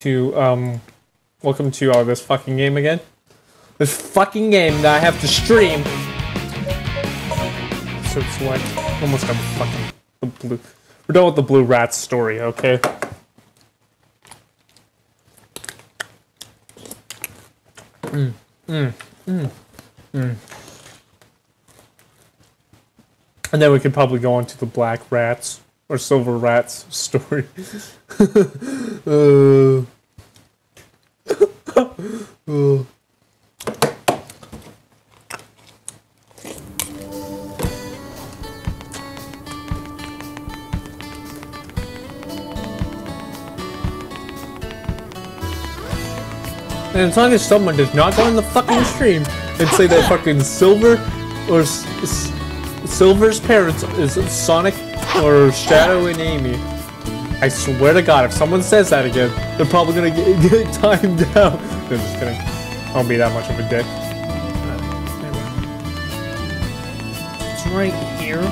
to um welcome to uh, this fucking game again. This fucking game that I have to stream. So select almost got fucking the blue. We're done with the blue rat story, okay? Mm, mm, mm, mm. And then we could probably go on to the black rats or silver rats story. uh. uh. And as long as someone does not go on the fucking stream and say that fucking Silver or S S Silver's parents is Sonic or Shadow and Amy, I swear to God, if someone says that again, they're probably gonna get, get timed out. No, just kidding. I won't be that much of a dick. It's right here.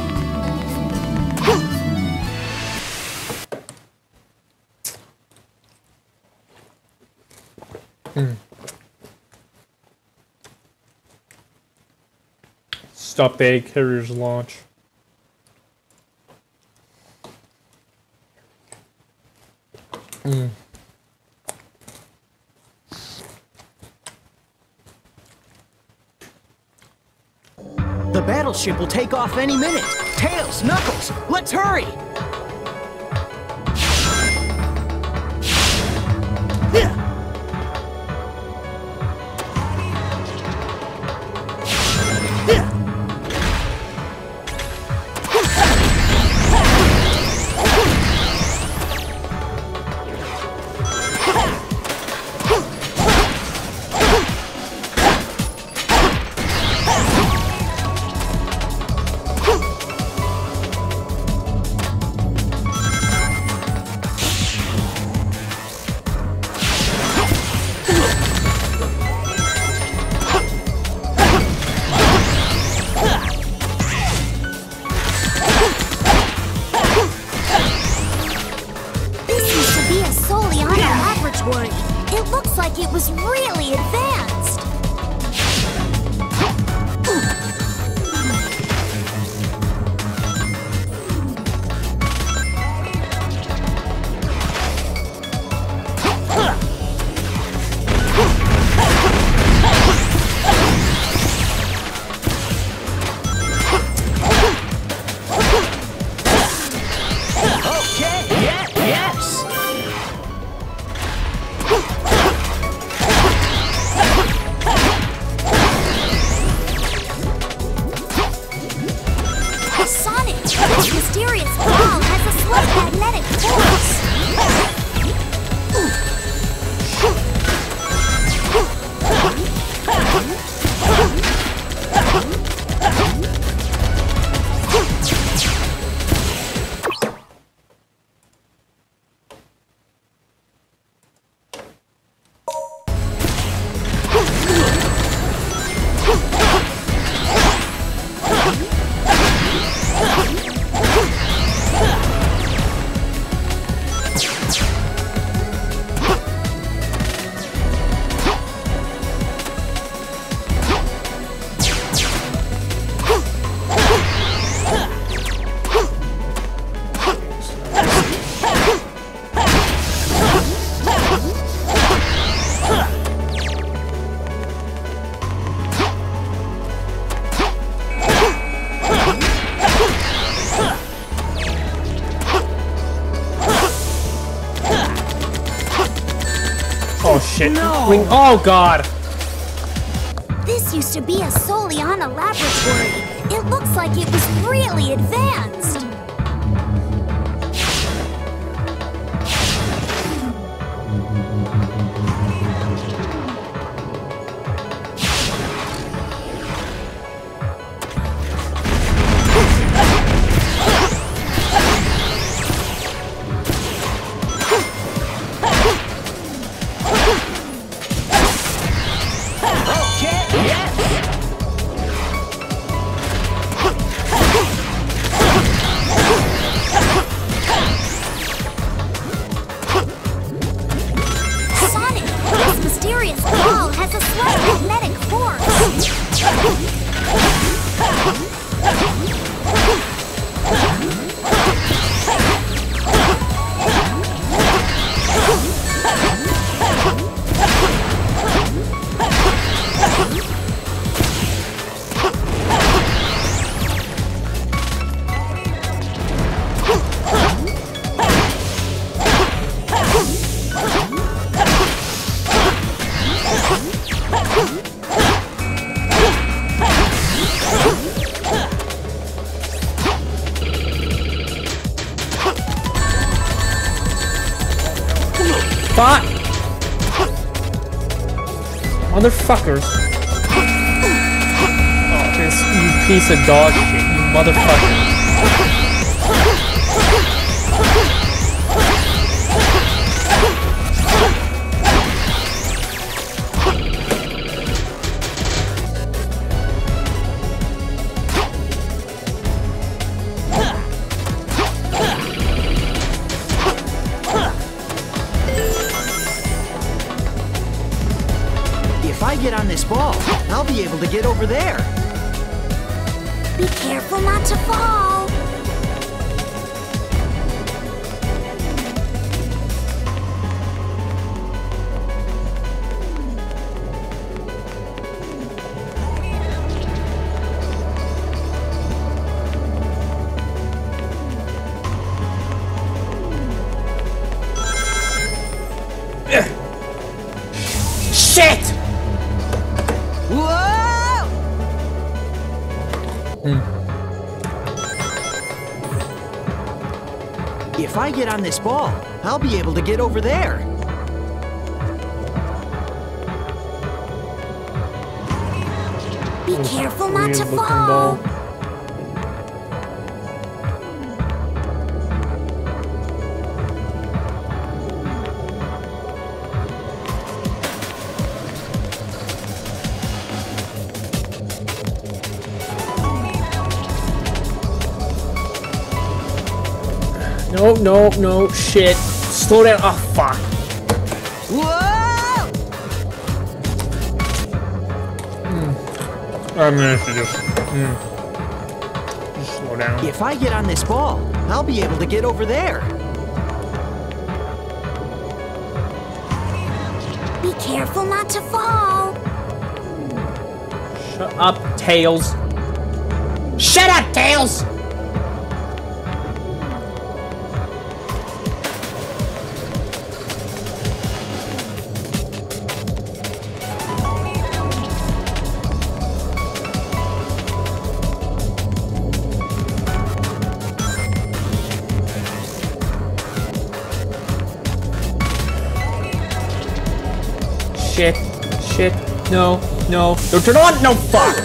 Stop egg carriers launch. Mm. The battleship will take off any minute. Tails, Knuckles, let's hurry! Shit. Ring- Oh, oh god. This used to be a Soleanna laboratory. Motherfuckers. Oh, this, you piece of dog shit, you motherfucker. Get on this ball, I'll be able to get over there. Be careful not to Weird looking fall. No, no, no, shit. Slow down. Oh, fuck. Whoa! I'm gonna have to just, mm. just slow down. If I get on this ball, I'll be able to get over there. Be careful not to fall. Shut up, Tails. Shut up, Tails! No, turn on, no fuck!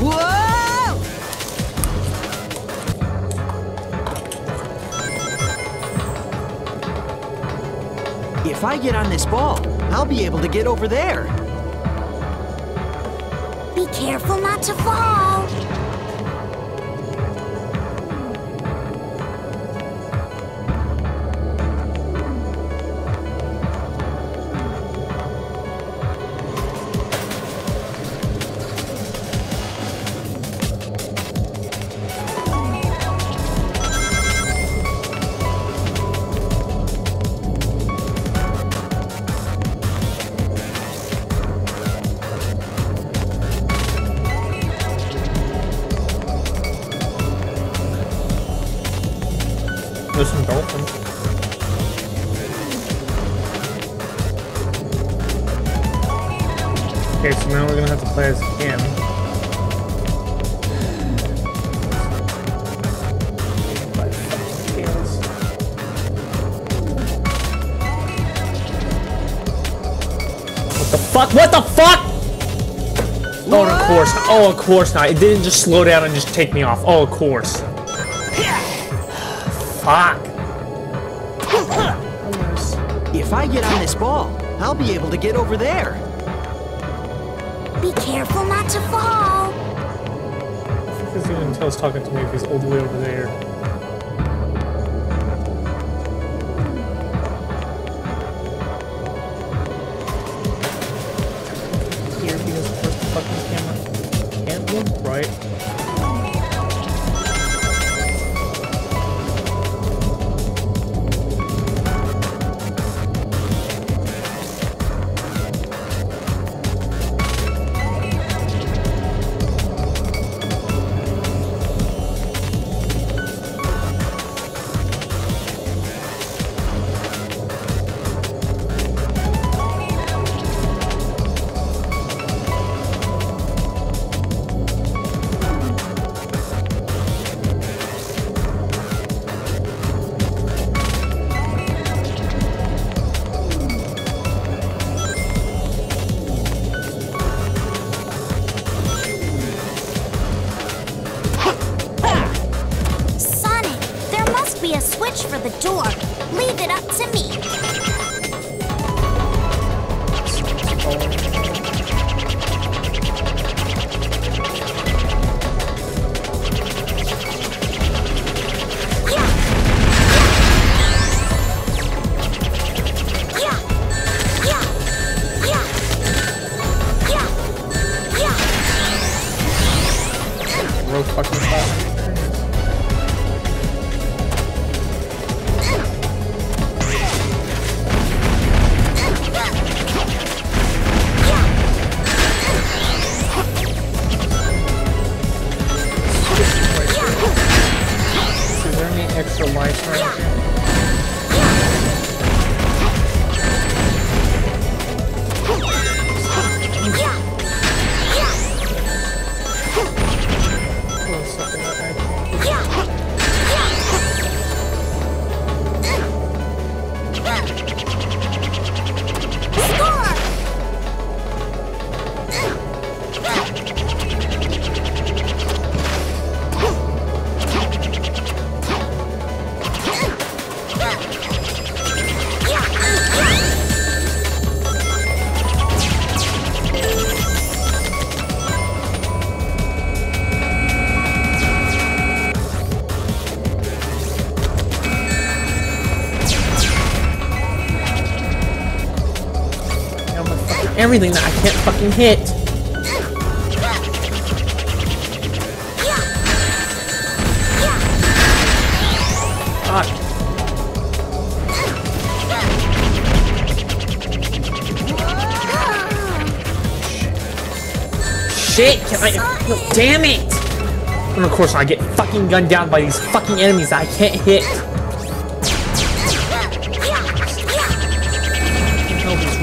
Whoa! If I get on this ball, I'll be able to get over there. Be careful not to fall. What the fuck? What? Oh, of course. Oh, of course not. It didn't just slow down and just take me off. Oh, of course. Fuck. If I get on this ball, I'll be able to get over there. Be careful not to fall. Because even until he's talking to me if he's all the way over there. Everything that I can't fucking hit. Shit! Can I? No, damn it! And of course, I get fucking gunned down by these fucking enemies that I can't hit.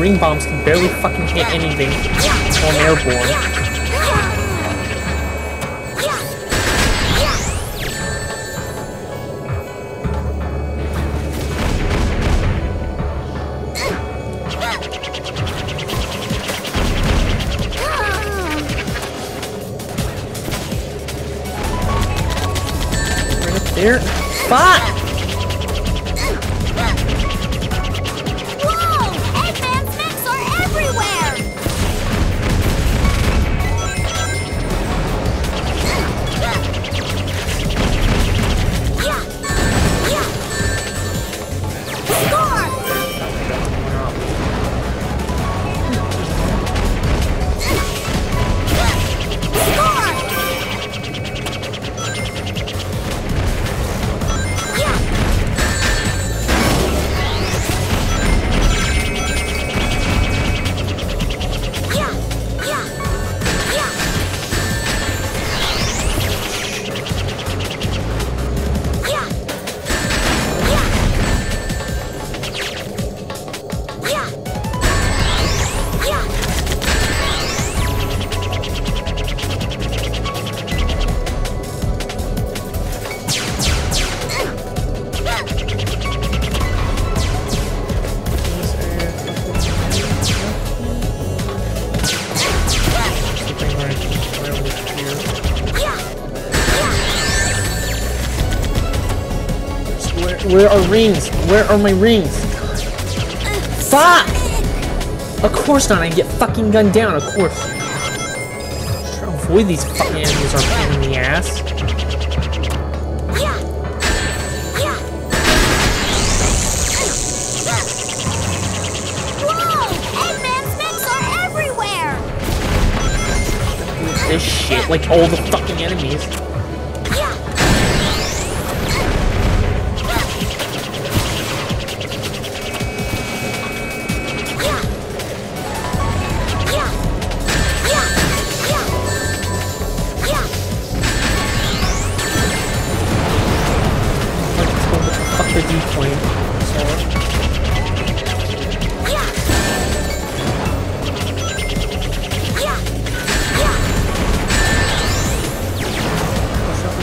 Ring bombs can barely fucking hit anything on airborne. Fuck! Where are my rings? Fuck! Of course not, I get fucking gunned down, of course. Try to avoid these fucking enemies are pain in the ass. Whoa! Eggman's mechs are everywhere! This shit, like all the fucking enemies.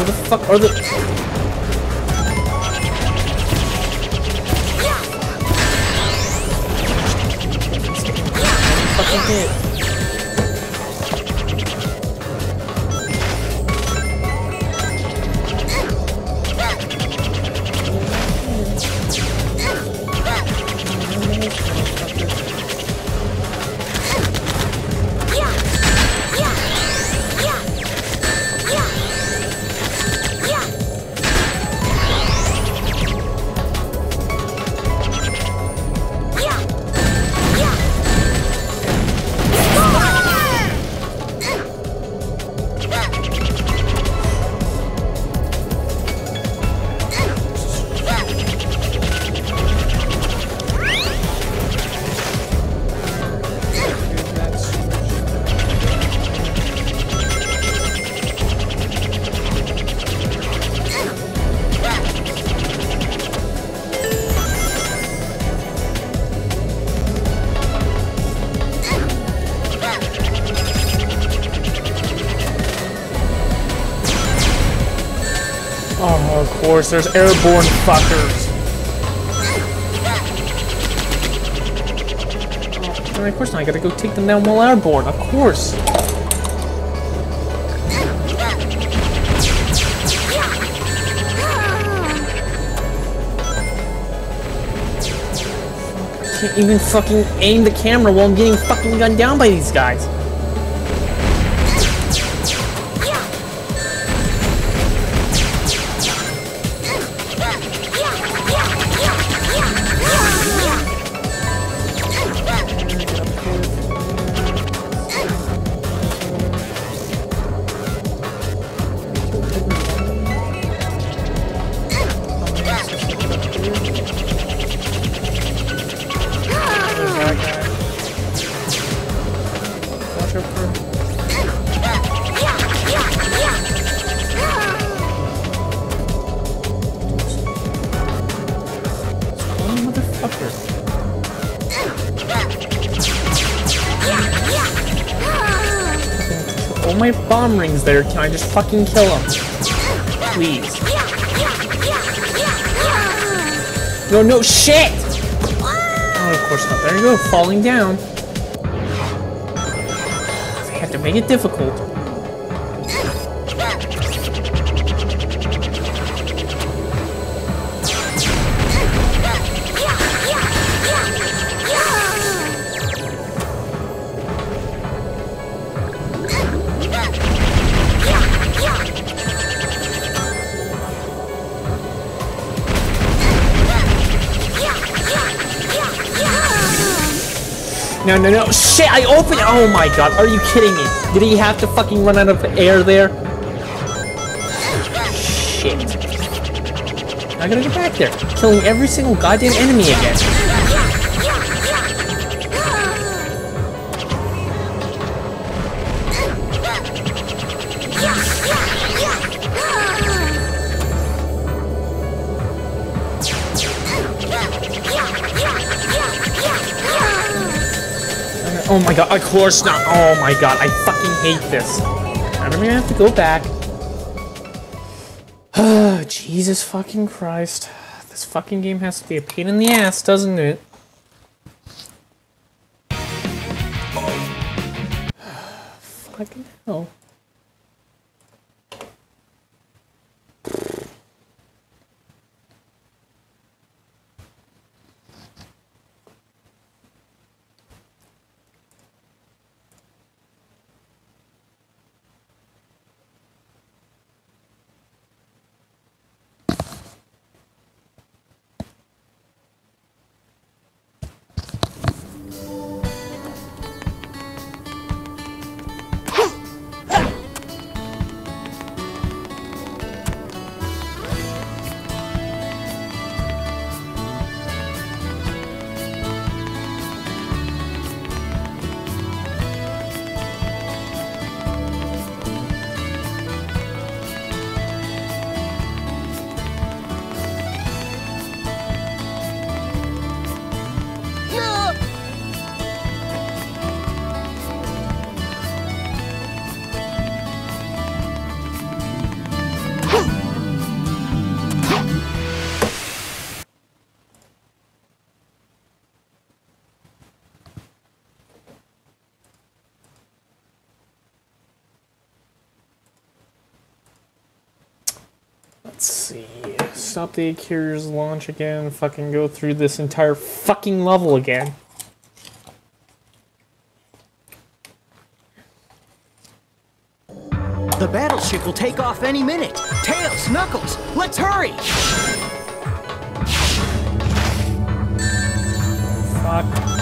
The fuck are the... course, there's airborne fuckers. Oh, of course not, I gotta go take them down while airborne, of course. I can't even fucking aim the camera while I'm getting fucking gunned down by these guys. There. Can I just fucking kill him? Please. No, no, shit! Oh, of course not. There you go, falling down. I have to make it difficult. No, no, no. Shit, I opened Oh my god, are you kidding me? Did he have to fucking run out of air there? Shit. I gotta get back there. Killing every single goddamn enemy again. Oh my god, of course not. Oh my god, I fucking hate this. I'm gonna have to go back. Jesus fucking Christ. This fucking game has to be a pain in the ass, doesn't it? Let's see. Stop the carrier's launch again. Fucking go through this entire fucking level again. The battleship will take off any minute. Tails, Knuckles, let's hurry! Fuck.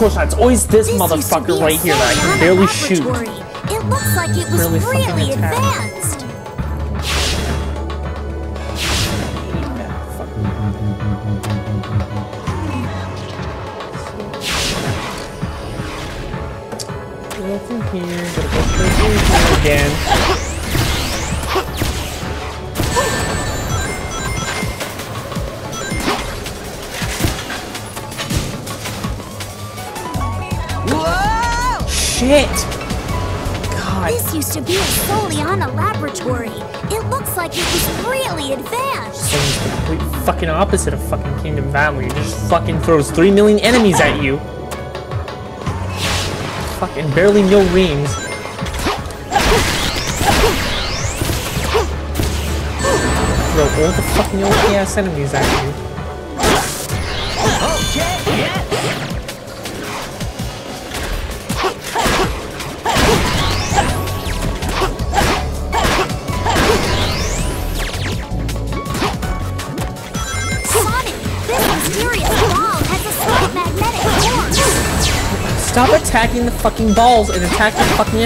Course not. It's always this, This motherfucker right here that I can barely shoot. It looks like it was Really really, advanced. Fucking throws three million enemies at you. Fucking barely no rings. Throw all the fucking OP ass enemies at you. Attacking the fucking balls and attack the fucking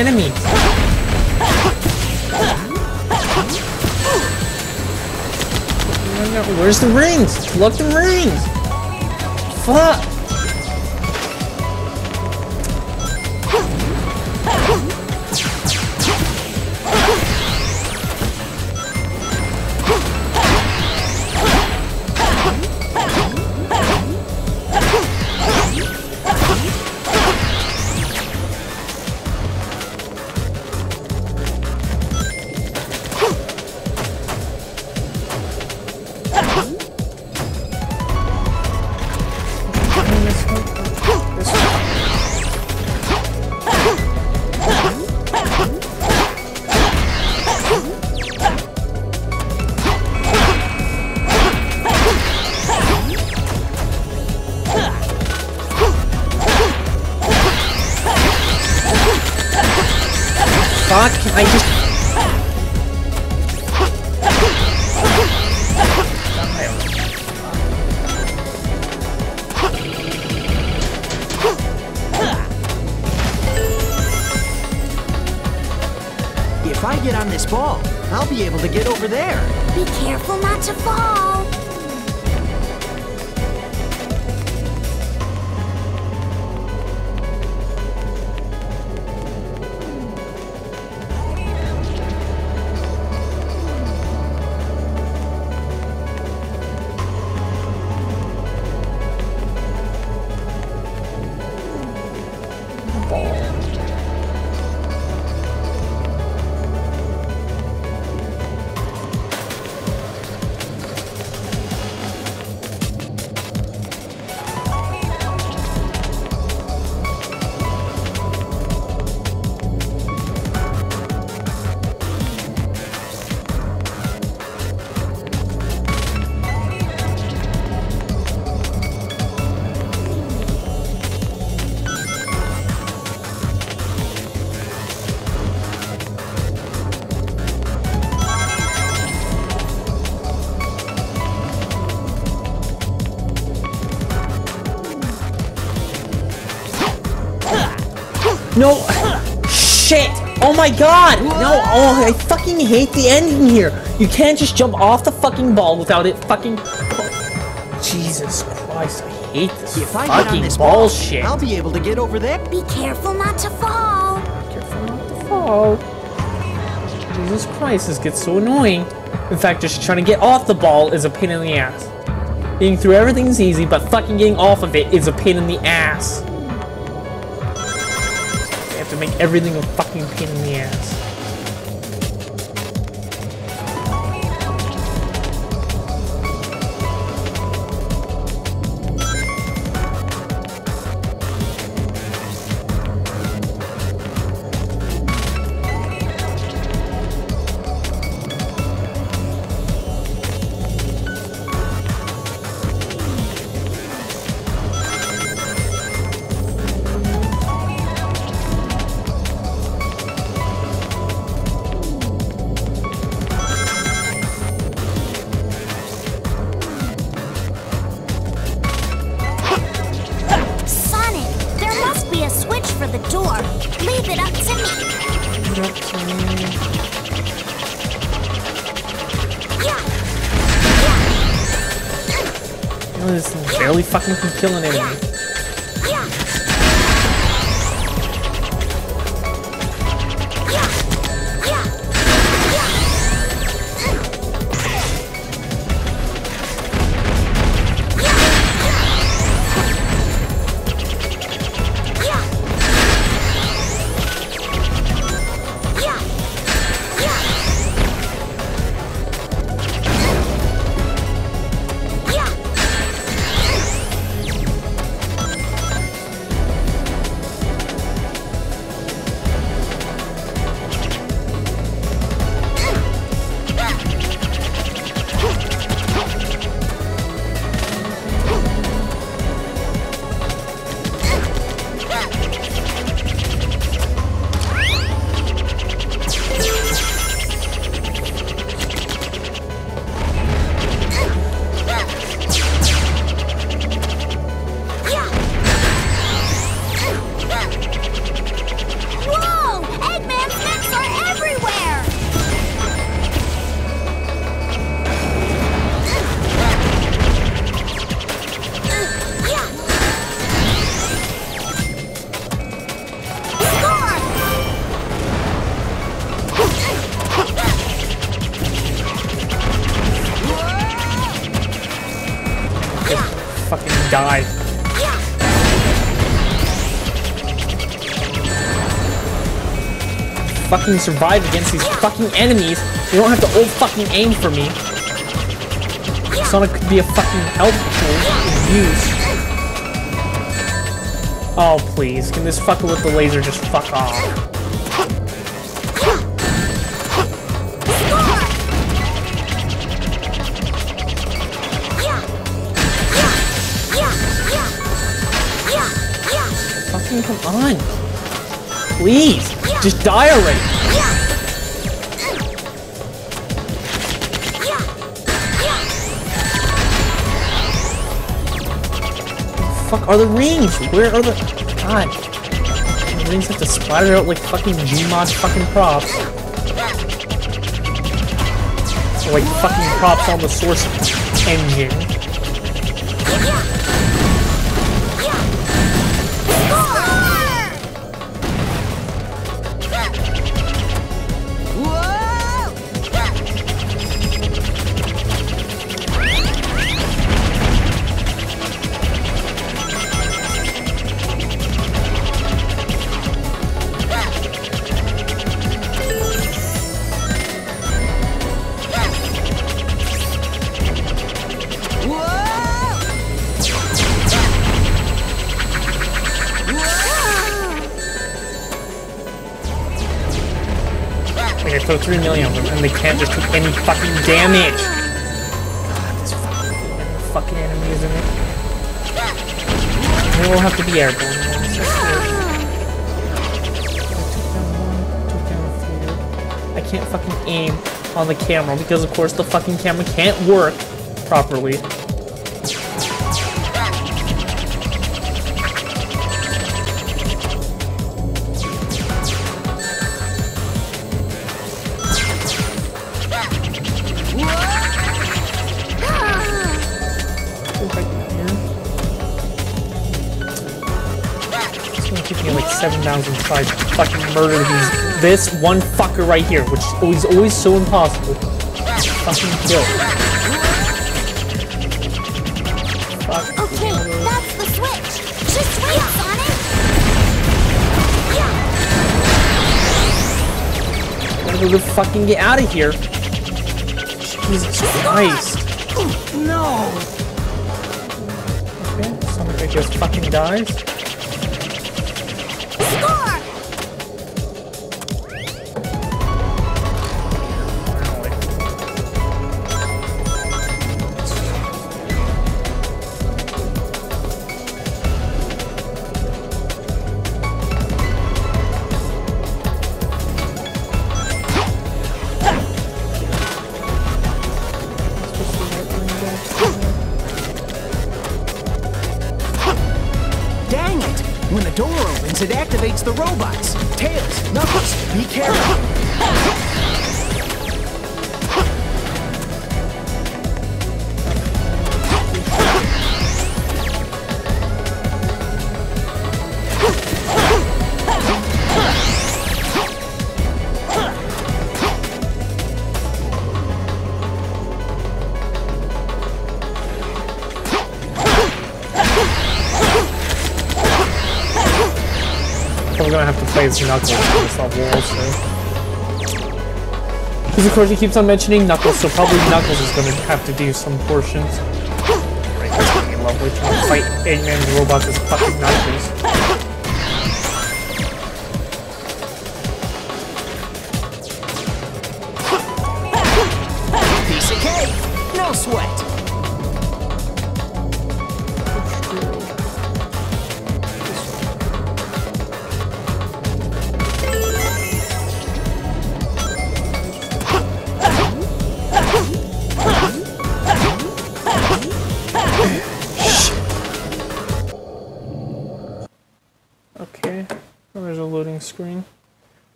no, Where's the rings? Look the rings. Fuck, If I get on this ball, I'll be able to get over there. Be careful not to fall. Oh my god! No! Oh, I fucking hate the ending here! You can't just jump off the fucking ball without it fucking... Jesus Christ, I hate this If I get on fucking this ball, bullshit. I'll be able to get over there. Be careful not to fall. Careful not to fall. Jesus Christ, this gets so annoying. In fact, just trying to get off the ball is a pain in the ass. Getting through everything's easy, but fucking getting off of it is a pain in the ass. Make everything a fucking pain in the ass. Fucking survive against these fucking enemies. You don't have to old fucking aim for me. Sonic could be a fucking helpful use. Oh please, can this fucker with the laser just fuck off? Fucking come on. Please, just die already. Fuck are the rings? Where are the God? The rings have to splatter out like fucking Gmod fucking props. Or like fucking props on the source engine. Damage. God, this fucking, enemy is in it. They will have to be airborne. I can't fucking aim on the camera because of course the fucking camera can't work properly. 7,000 tries to fucking murder these this one fucker right here, which is always so impossible. Fucking kill. Fuck. Okay, that's the switch. Just wait, Sonic. Gotta go fucking get out of here. Jesus Christ. No! Okay, Sonic I guess fucking dies. Gonna have to play as Knuckles on this level also. Because of course he keeps on mentioning Knuckles, so probably Knuckles is gonna have to do some portions. Right, lovely trying to fight Eggman's robots as fucking Knuckles.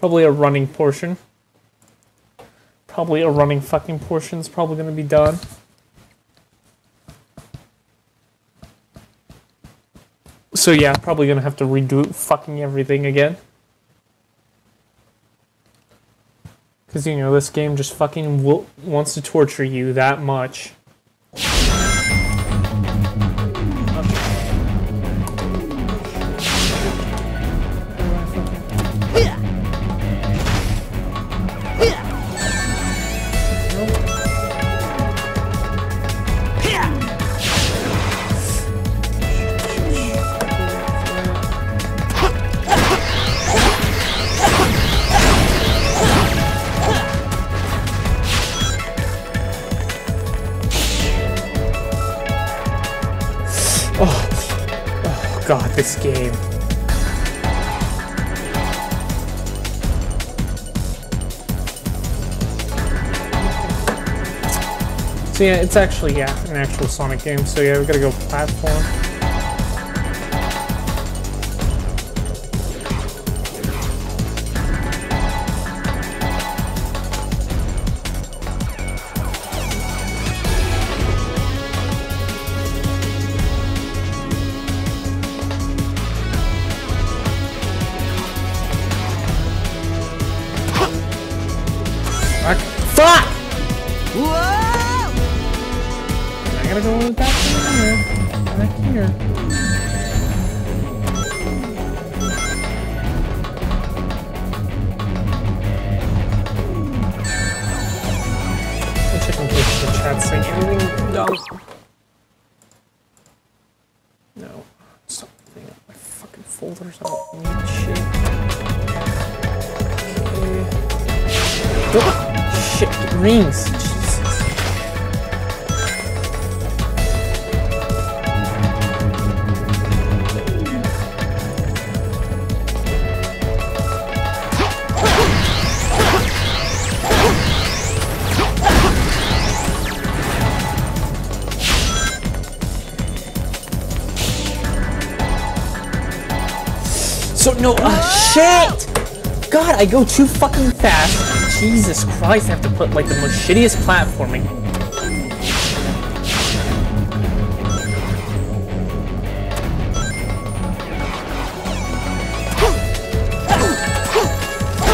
Probably a running portion. Probably a running fucking portion is probably gonna be done. So yeah, probably gonna have to redo fucking everything again. Cause you know this game just fucking wants to torture you that much. It's actually, yeah, an actual Sonic game. So yeah, we gotta go platform. Rings. I go too fucking fast. Jesus Christ, I have to put like the most shittiest platforming.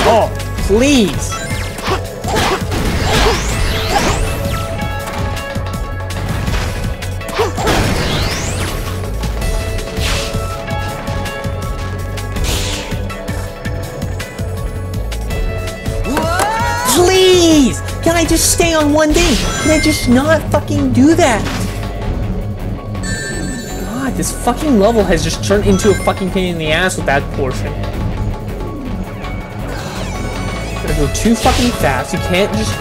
Oh, please! On one thing? Can I just not fucking do that? God, this fucking level has just turned into a fucking pain in the ass with that portion. Gotta go too fucking fast. You can't just.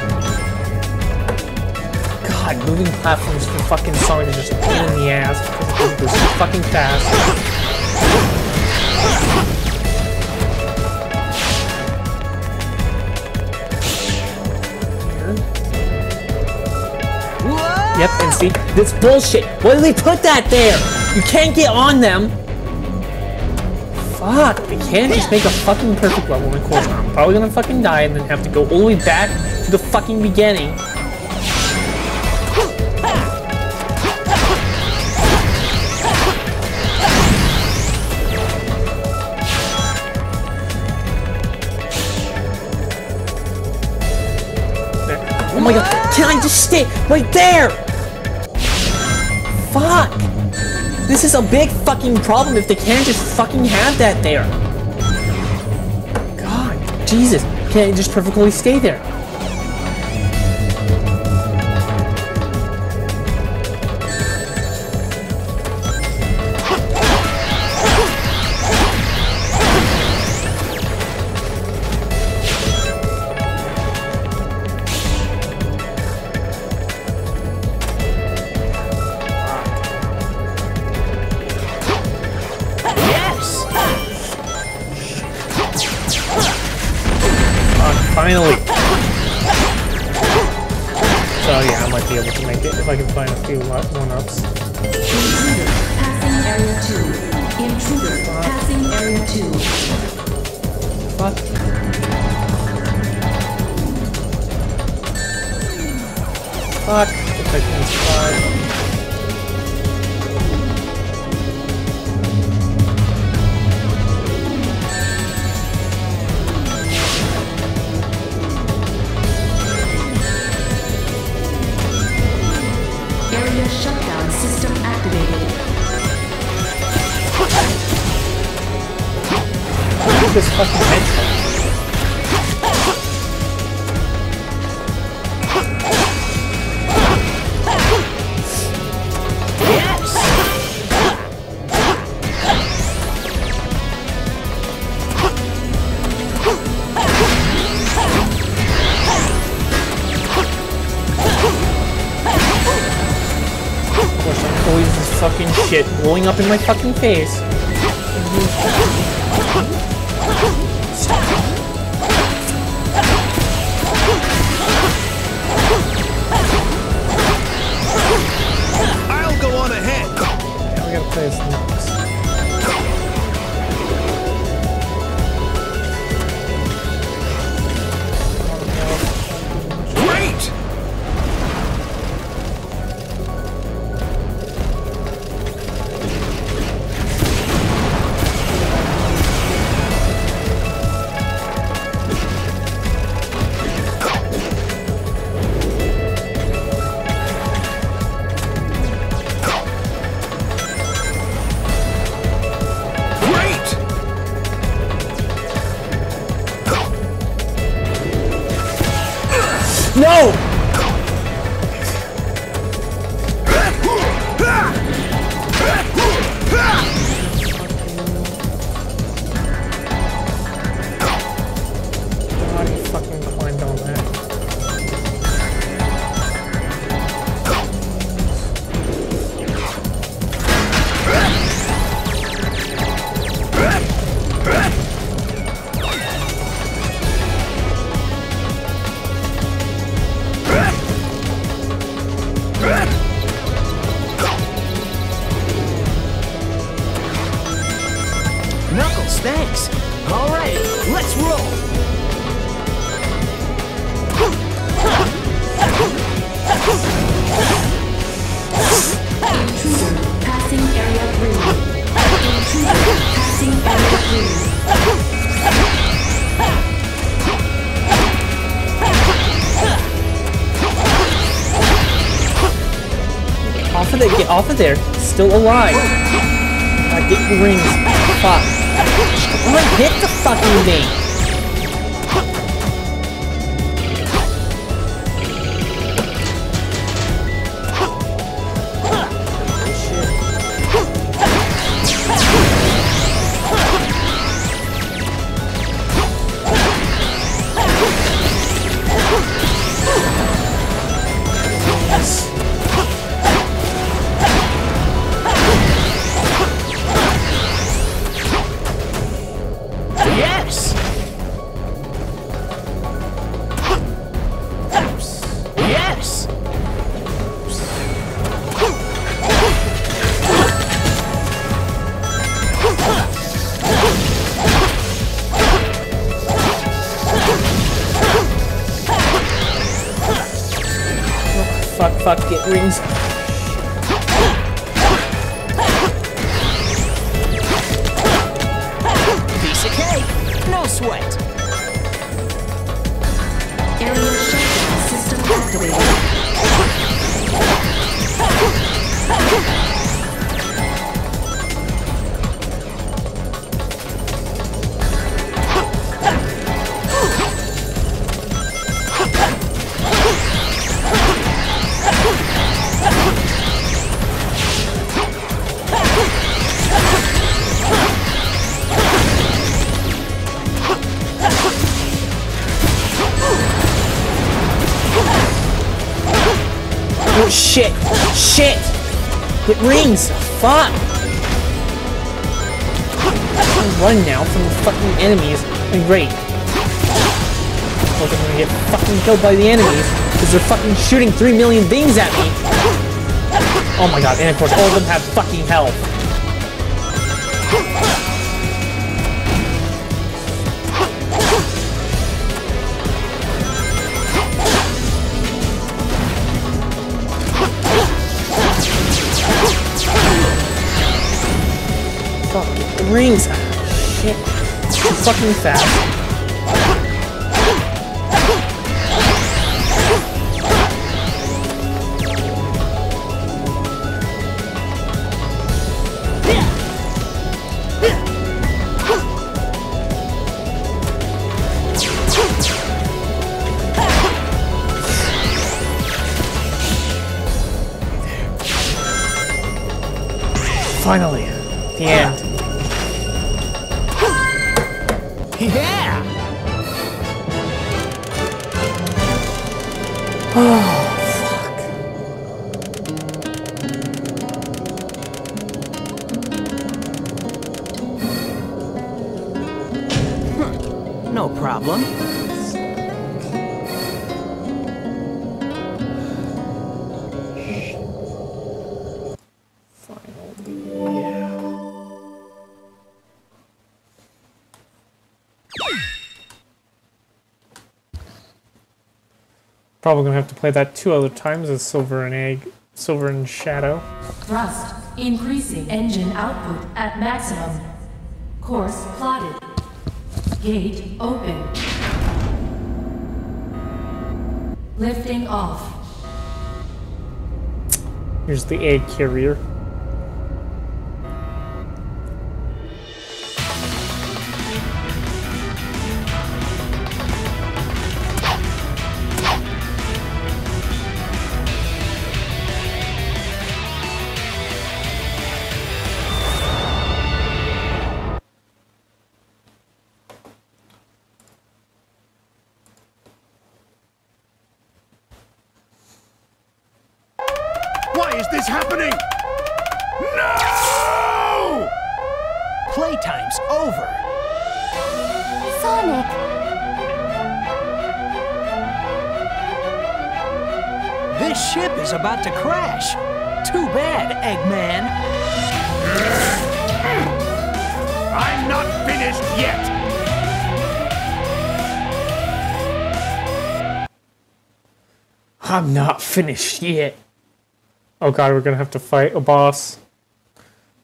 God, moving platforms for fucking Sonic is just a pain in the ass because it goes too fucking fast. Yep, and see, this bullshit. Why did they put that there? You can't get on them. Fuck, they can't just make a fucking perfect level. And of course, I'm probably gonna fucking die and then have to go all the way back to the fucking beginning. Oh my god, can I just stay right there? Fuck! This is a big fucking problem if they can't just fucking have that there. God, Jesus. Can't it just perfectly stay there? Isso. still alive. I get your rings. Fuck. One hit the fucking thing. Rings! Fuck! I'm running now from the fucking enemies. Great. I'm gonna get fucking killed by the enemies because they're fucking shooting three million things at me. Oh my god, and of course all of them have fucking health. Rings. Shit. Too fucking fast. Finally, Probably gonna have to play that two other times as Silver and Egg, Silver and Shadow. Thrust increasing engine output at maximum. Course plotted. Gate open. Lifting off. Here's the egg carrier. Why is this happening? No! Playtime's over. Sonic, This ship is about to crash. Too bad, Eggman. I'm not finished yet! I'm not finished yet. Oh god, we're gonna have to fight a boss.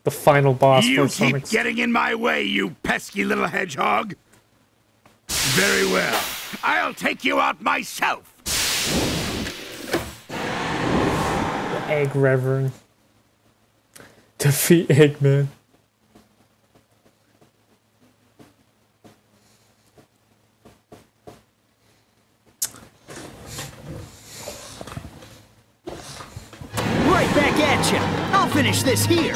The final boss You for keep Sonic's. getting in my way, you pesky little hedgehog! Very well. I'll take you out myself! Egg Wyvern. Defeat Eggman. Right back at you. I'll finish this here.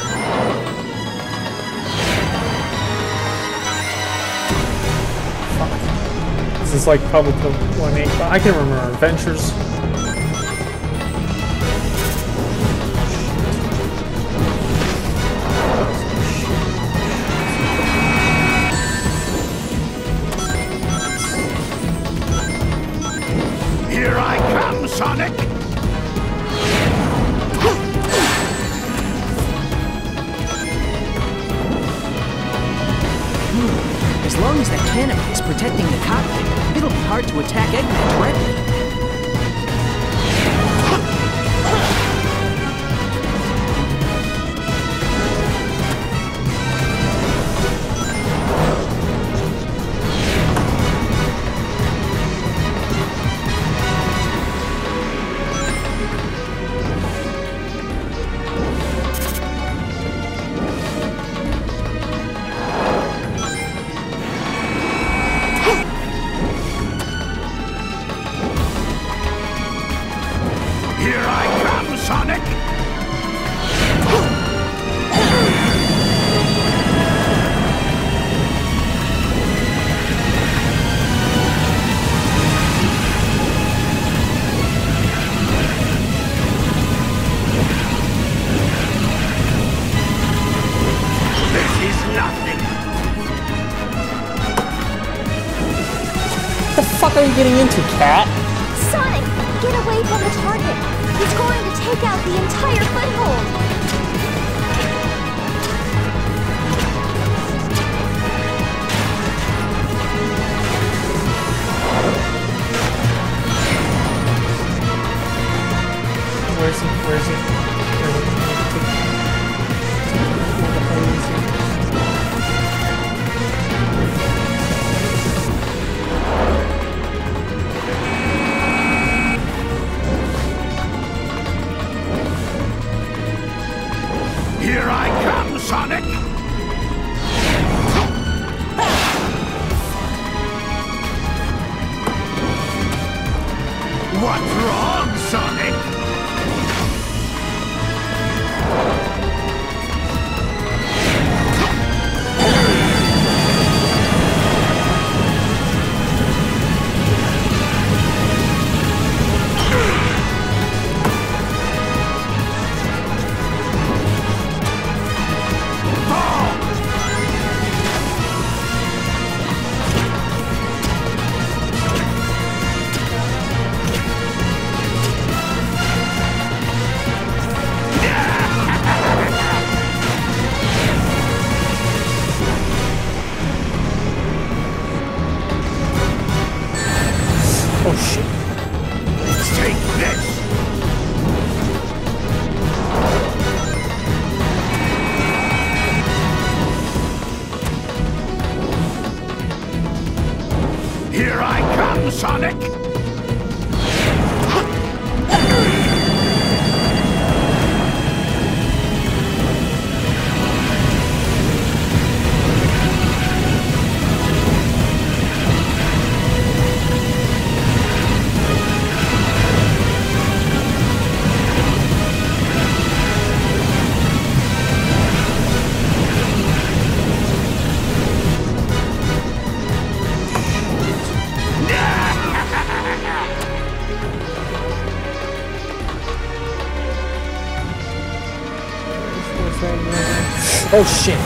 This is like probably the one. I can remember Adventures. Oh shit.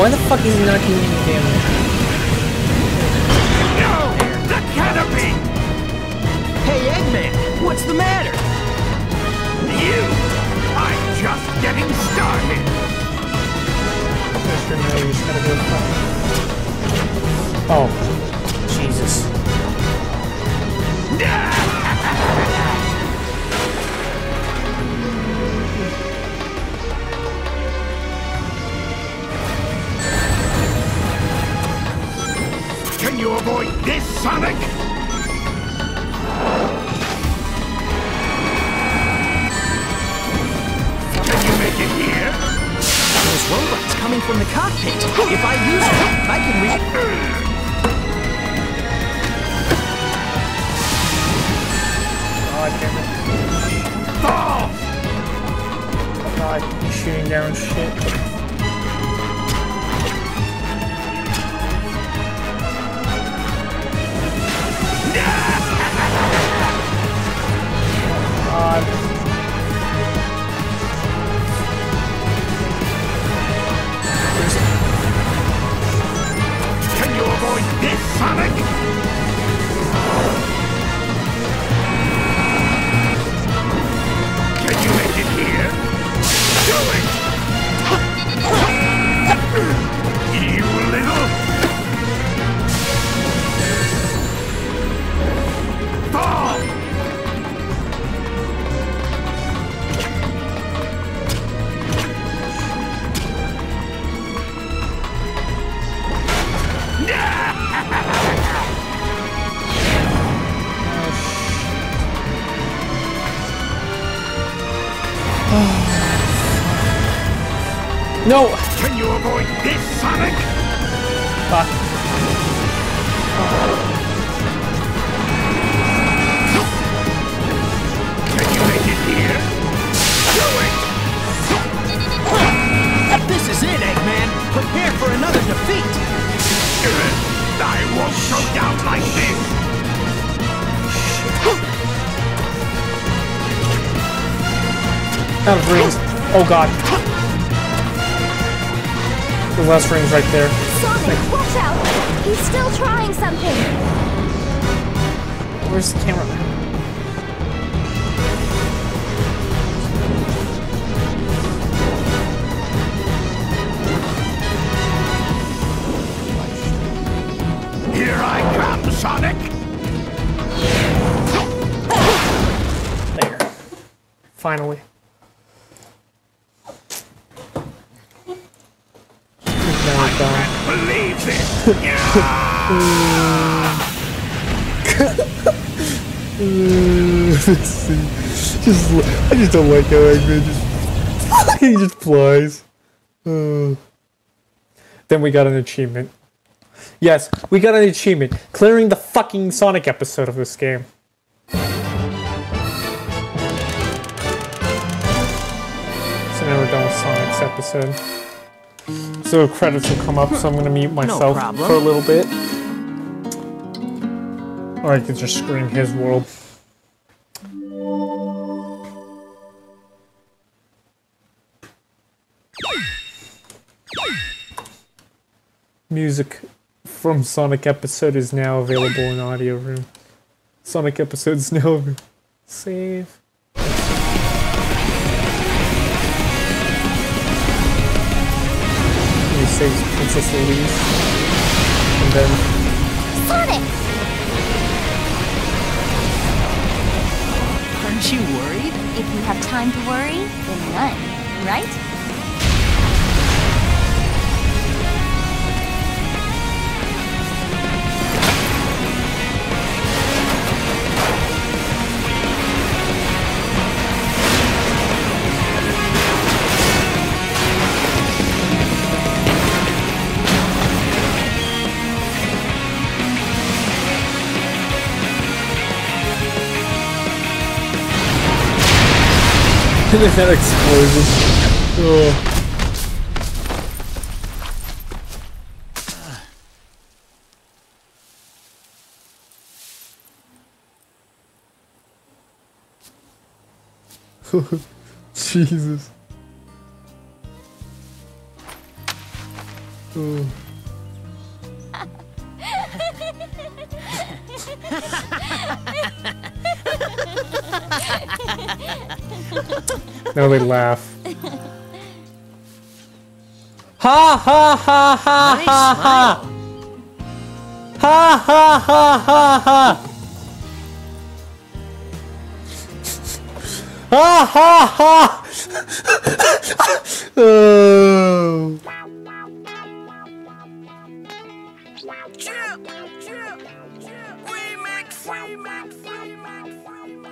Why the fuck is he not doing The right there. Sonic, watch out! He's still trying something! Where's the camera? Here I come, Sonic! There. Finally. Now it's done. Just, I just don't like how Eggman just he just flies. Then we got an achievement. Yes, we got an achievement. Clearing the fucking Sonic episode of this game. So now we're done with Sonic's episode. So credits will come up, so I'm gonna mute myself problem. for a little bit. Or I could just scream his world. Music from Sonic episode is now available in audio room. Sonic episode's now av- save. Princess Elise. And then Sonic! Aren't you worried? If you have time to worry, then none, right? that explosion. Oh. Jesus. Oh. now they laugh. Ha ha ha ha Nice ha ha! Ha ha ha ha ha! Ha ha ha! oh.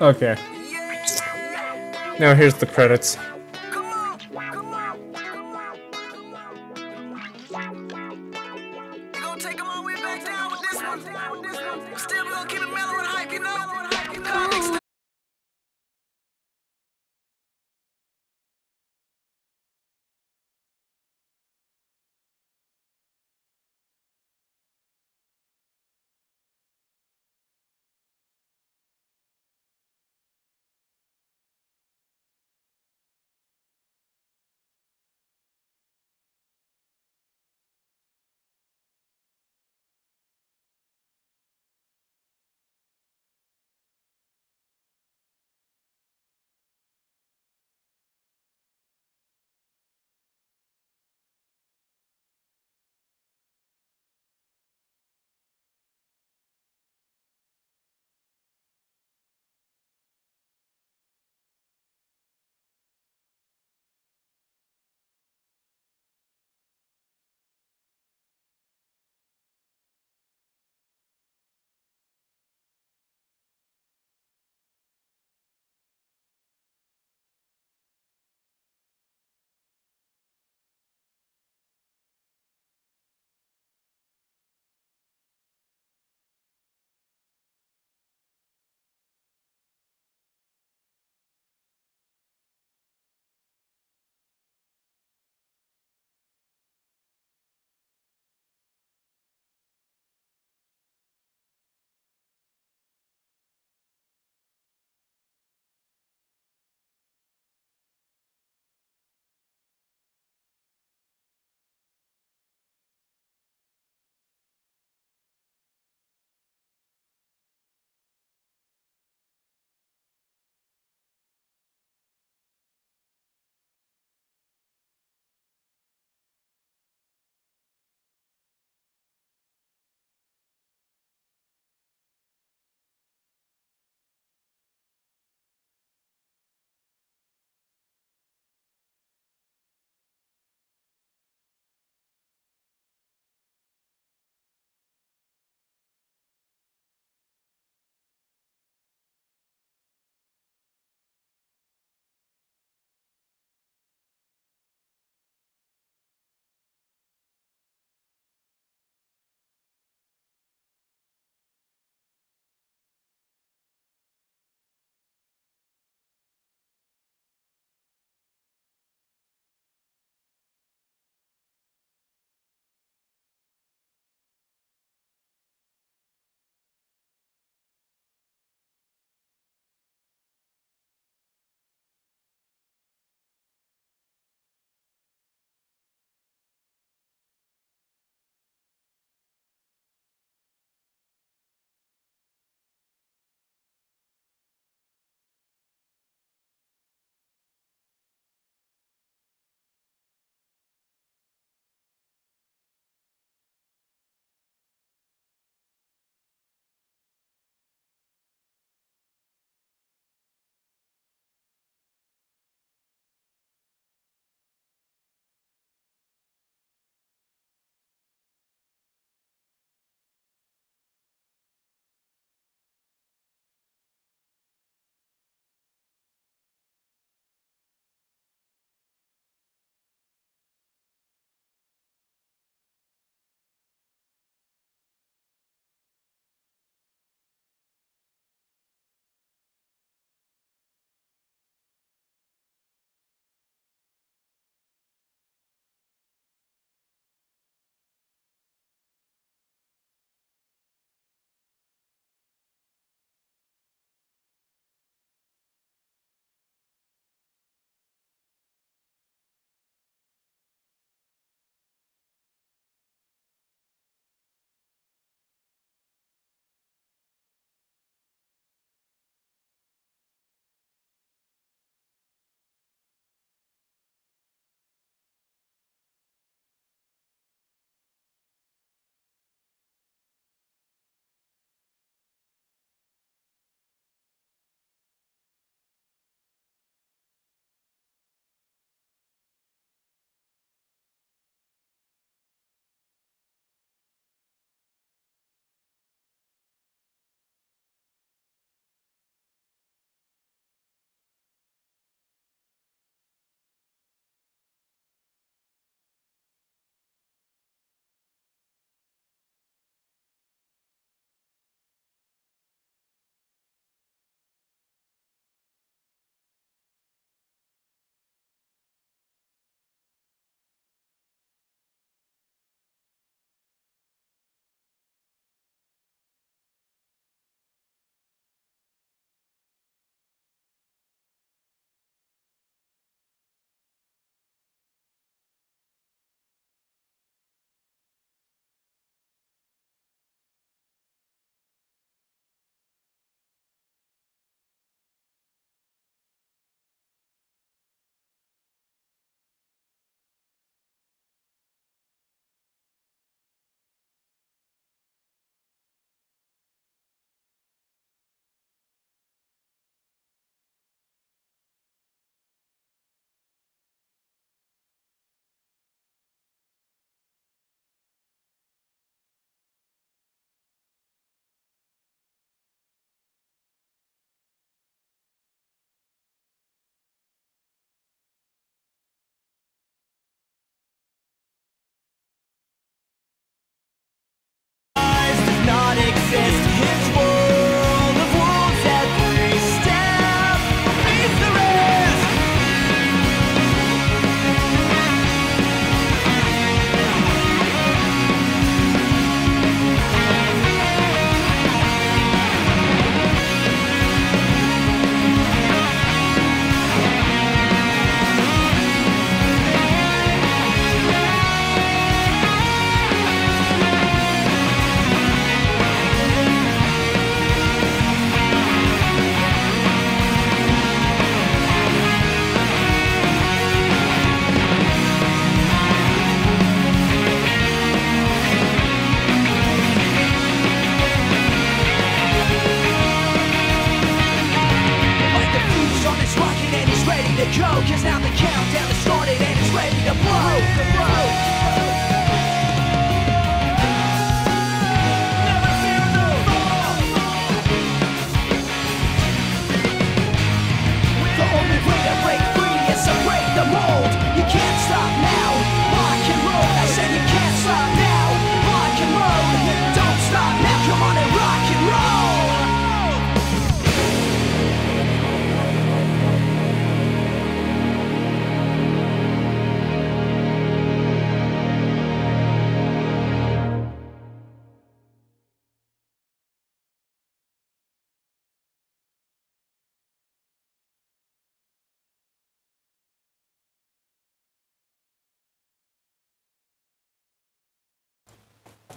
Okay. Now here's the credits.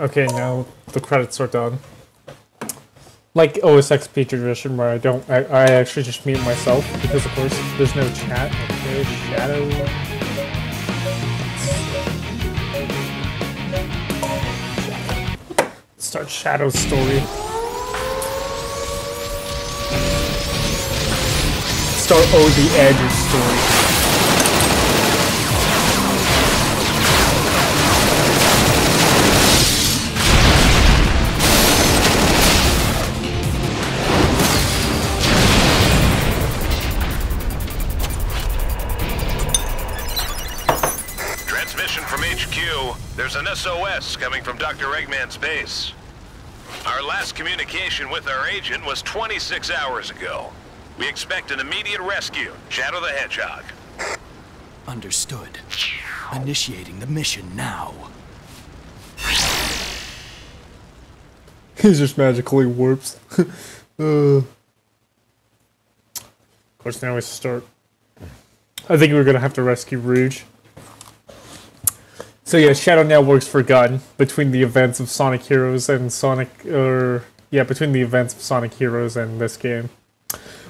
Okay, now the credits are done. Like OSXP tradition, where I don't, I, I actually just mute myself because, of course, there's no chat. Okay, shadow. Start Shadow's story. Start Oh the Edge's story. SOS coming from Dr. Eggman's base. Our last communication with our agent was 26 hours ago. We expect an immediate rescue. Shadow the Hedgehog. Understood. Initiating the mission now. He just magically warps. uh. Of course, now we start. I think we're gonna have to rescue Rouge. So yeah, Shadow now works for GUN between the events of Sonic Heroes and Sonic, or yeah, between the events of Sonic Heroes and this game.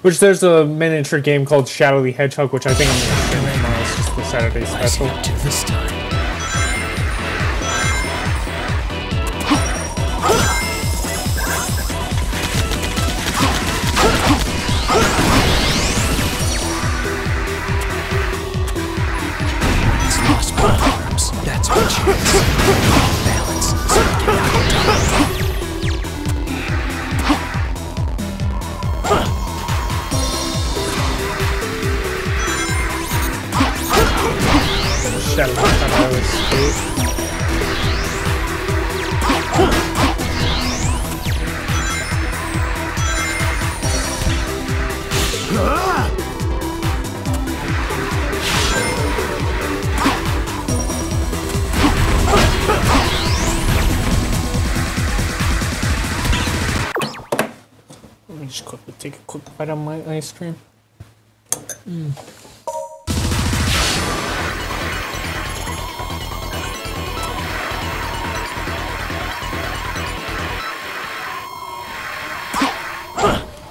Which there's a miniature game called Shadow the Hedgehog, which I think I'm gonna stream tomorrow. It's just the Saturday special. Bite of my ice cream.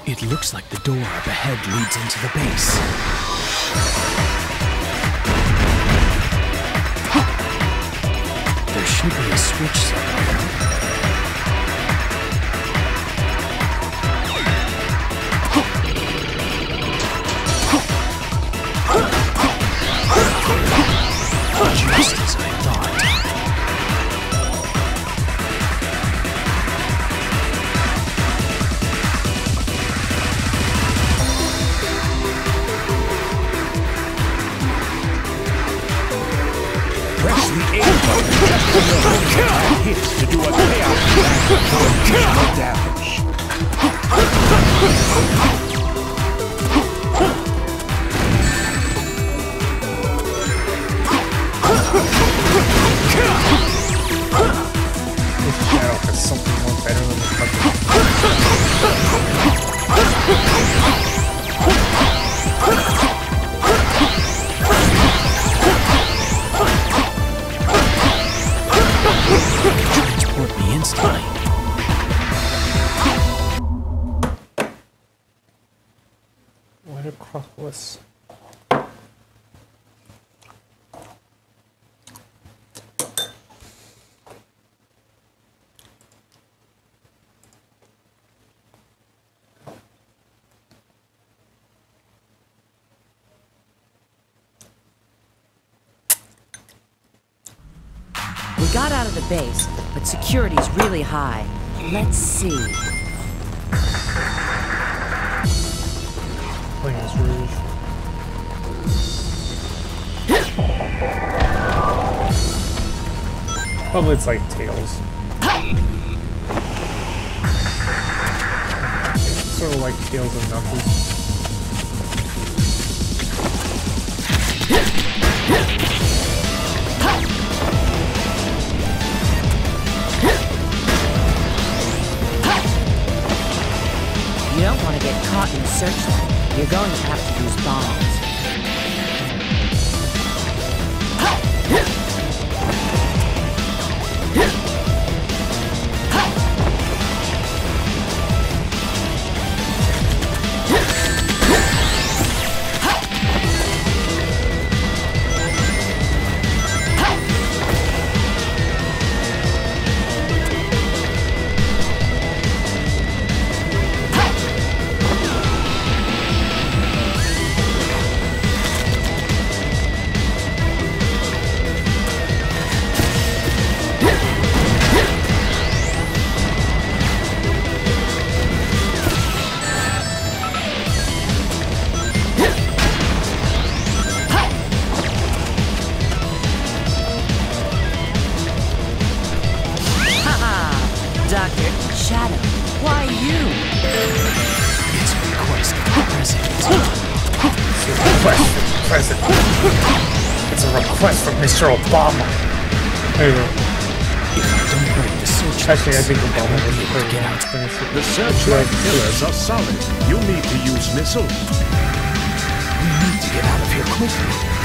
It looks like the door up ahead leads into the base. There should be a switch high. Let's see. Playing. Probably it's like Tails. Sort of like Tails and Knuckles. Going to have to use bombs. single bomb get out. The searchlight pillars are solid. You'll need to use missiles. We need to get out of here quickly.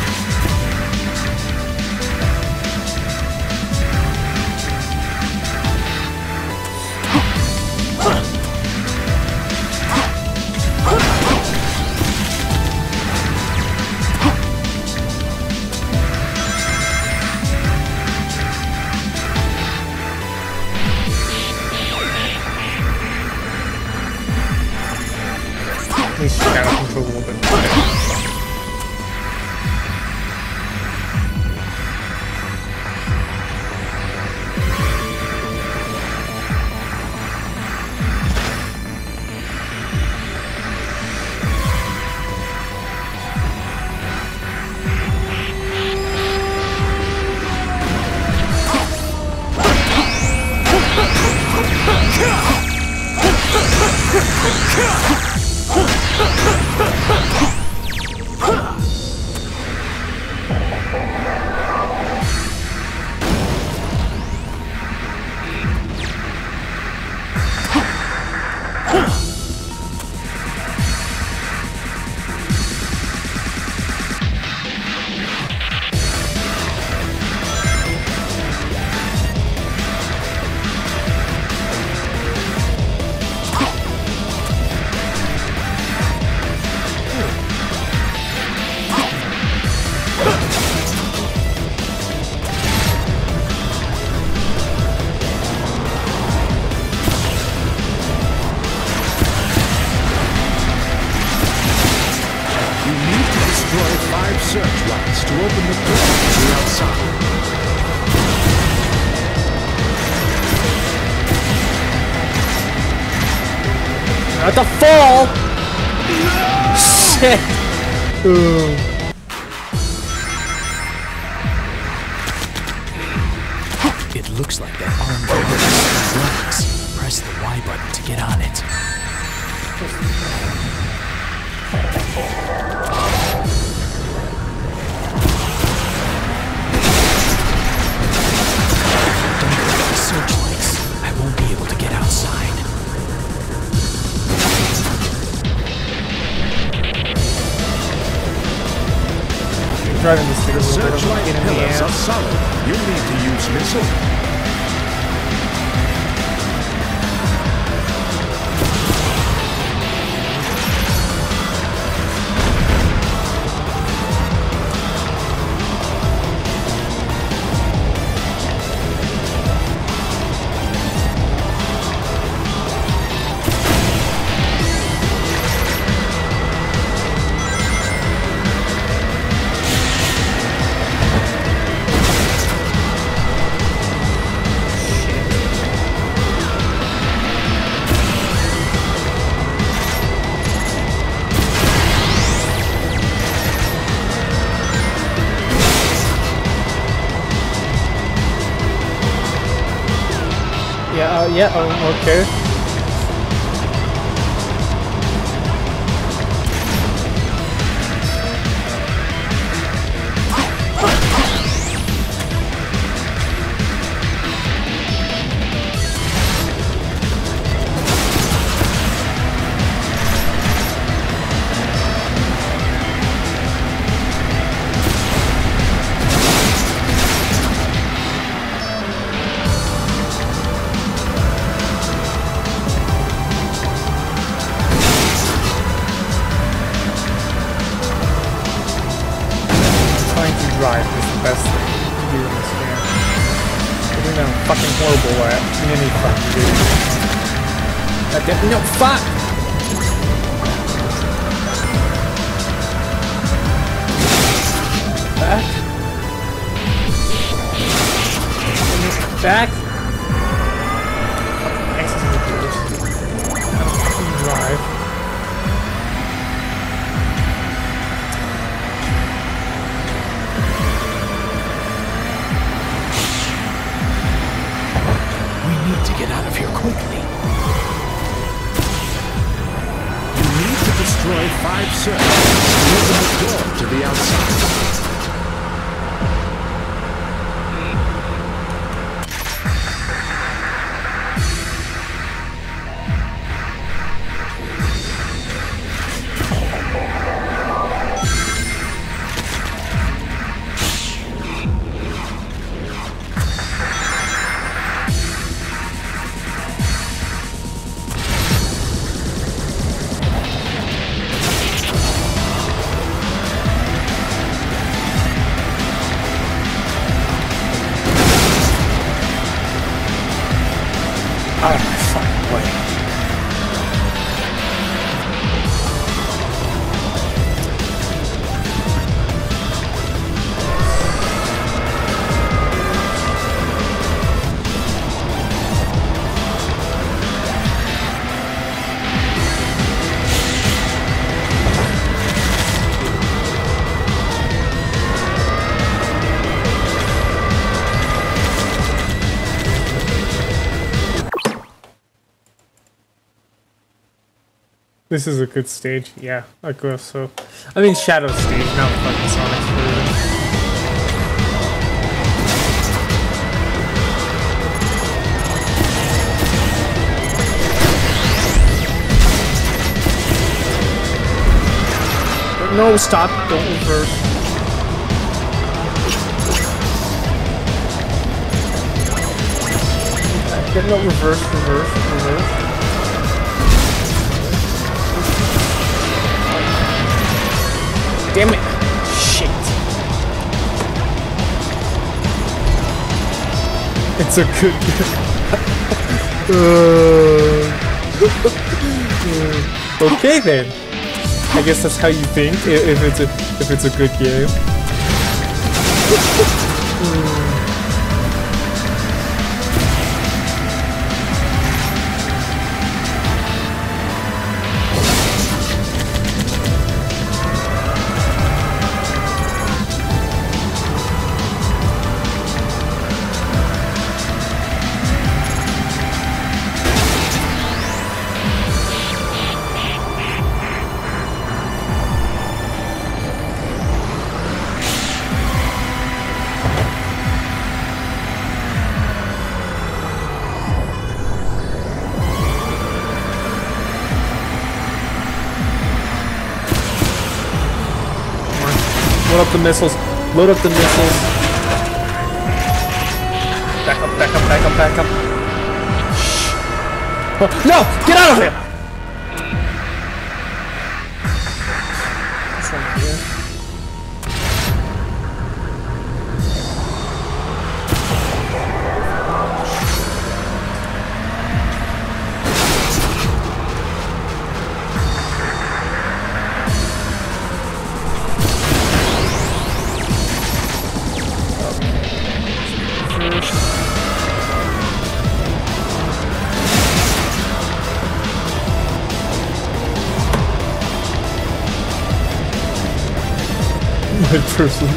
yeah. Oh. This is a good stage, yeah, I guess so. I mean, Shadow stage, not fucking version. No, stop, don't reverse. Get no reverse, reverse, reverse. Damn it! Shit! It's a good. Uh, okay then. I guess that's how you think if it's a if it's a good game. Missiles. Load up the missiles. Back up, back up, back up, back up. Shh. Oh, no! Get out of here!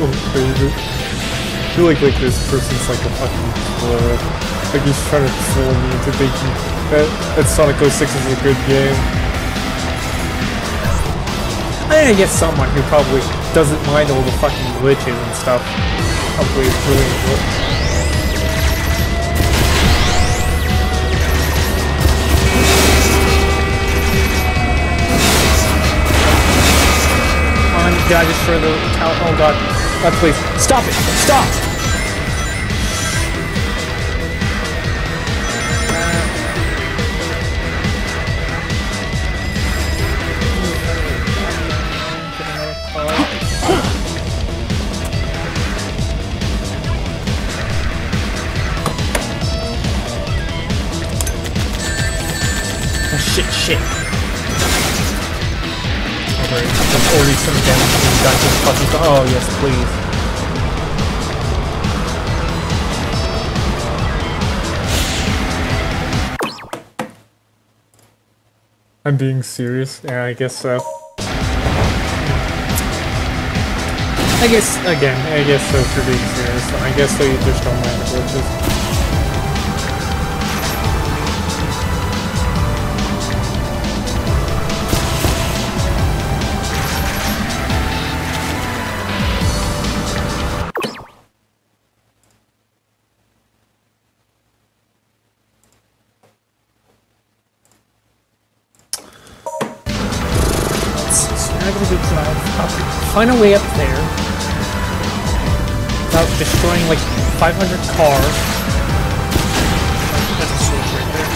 Favorite. I feel like like this person's like a fucking killer. Like he's trying to fool me into thinking that, that Sonic 06 is a good game. I guess someone who probably doesn't mind all the fucking glitches and stuff probably is really on, did I destroy the tower? Oh god. God, please. Stop it! Stop! Oh, yes, please. I'm being serious. Yeah, I guess so. I guess, again, I guess so for being serious. I guess so you just don't mind the glitches. 500 cars. That's a switch right there.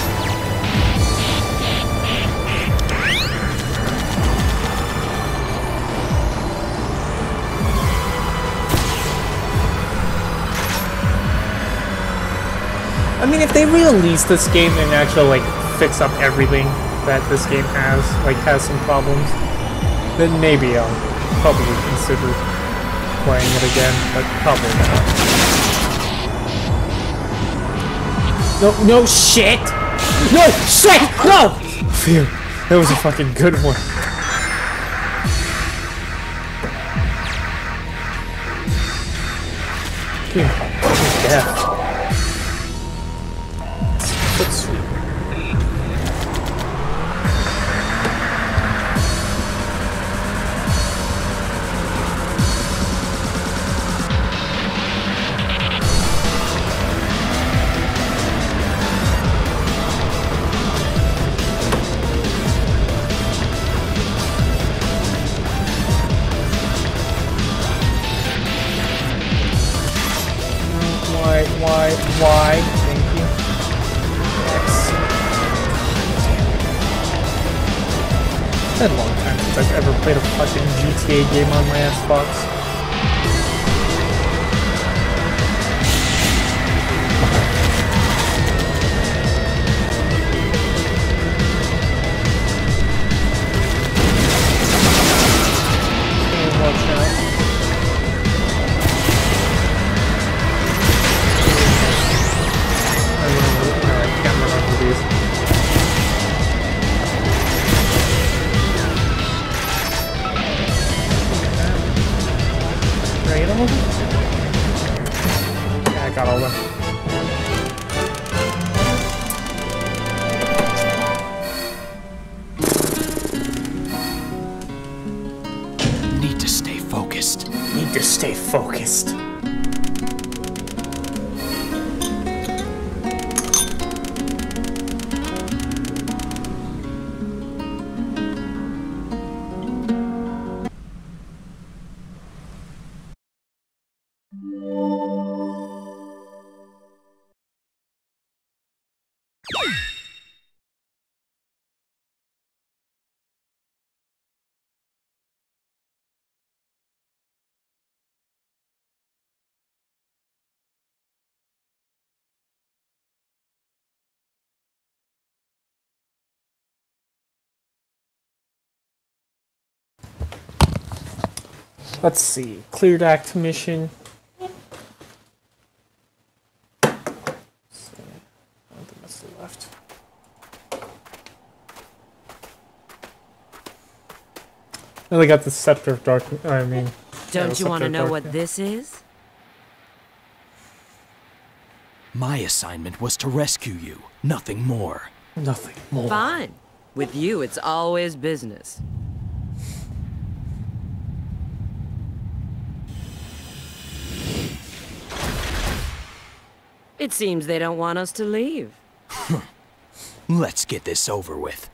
I mean, if they re-release this game and actually like fix up everything that this game has, like has some problems, then maybe I'll probably consider playing it again, but probably not. No, no shit! No shit! No! Phew, that was a fucking good one. Phew, death. GTA game on my Xbox. Let's see. Cleared act mission. So, I don't think that's the left. Then they got the scepter of dark. I mean, Don't you want to know what this is? My assignment was to rescue you, nothing more. Nothing more. Fine. With you, it's always business. It seems they don't want us to leave. Hmm. Let's get this over with.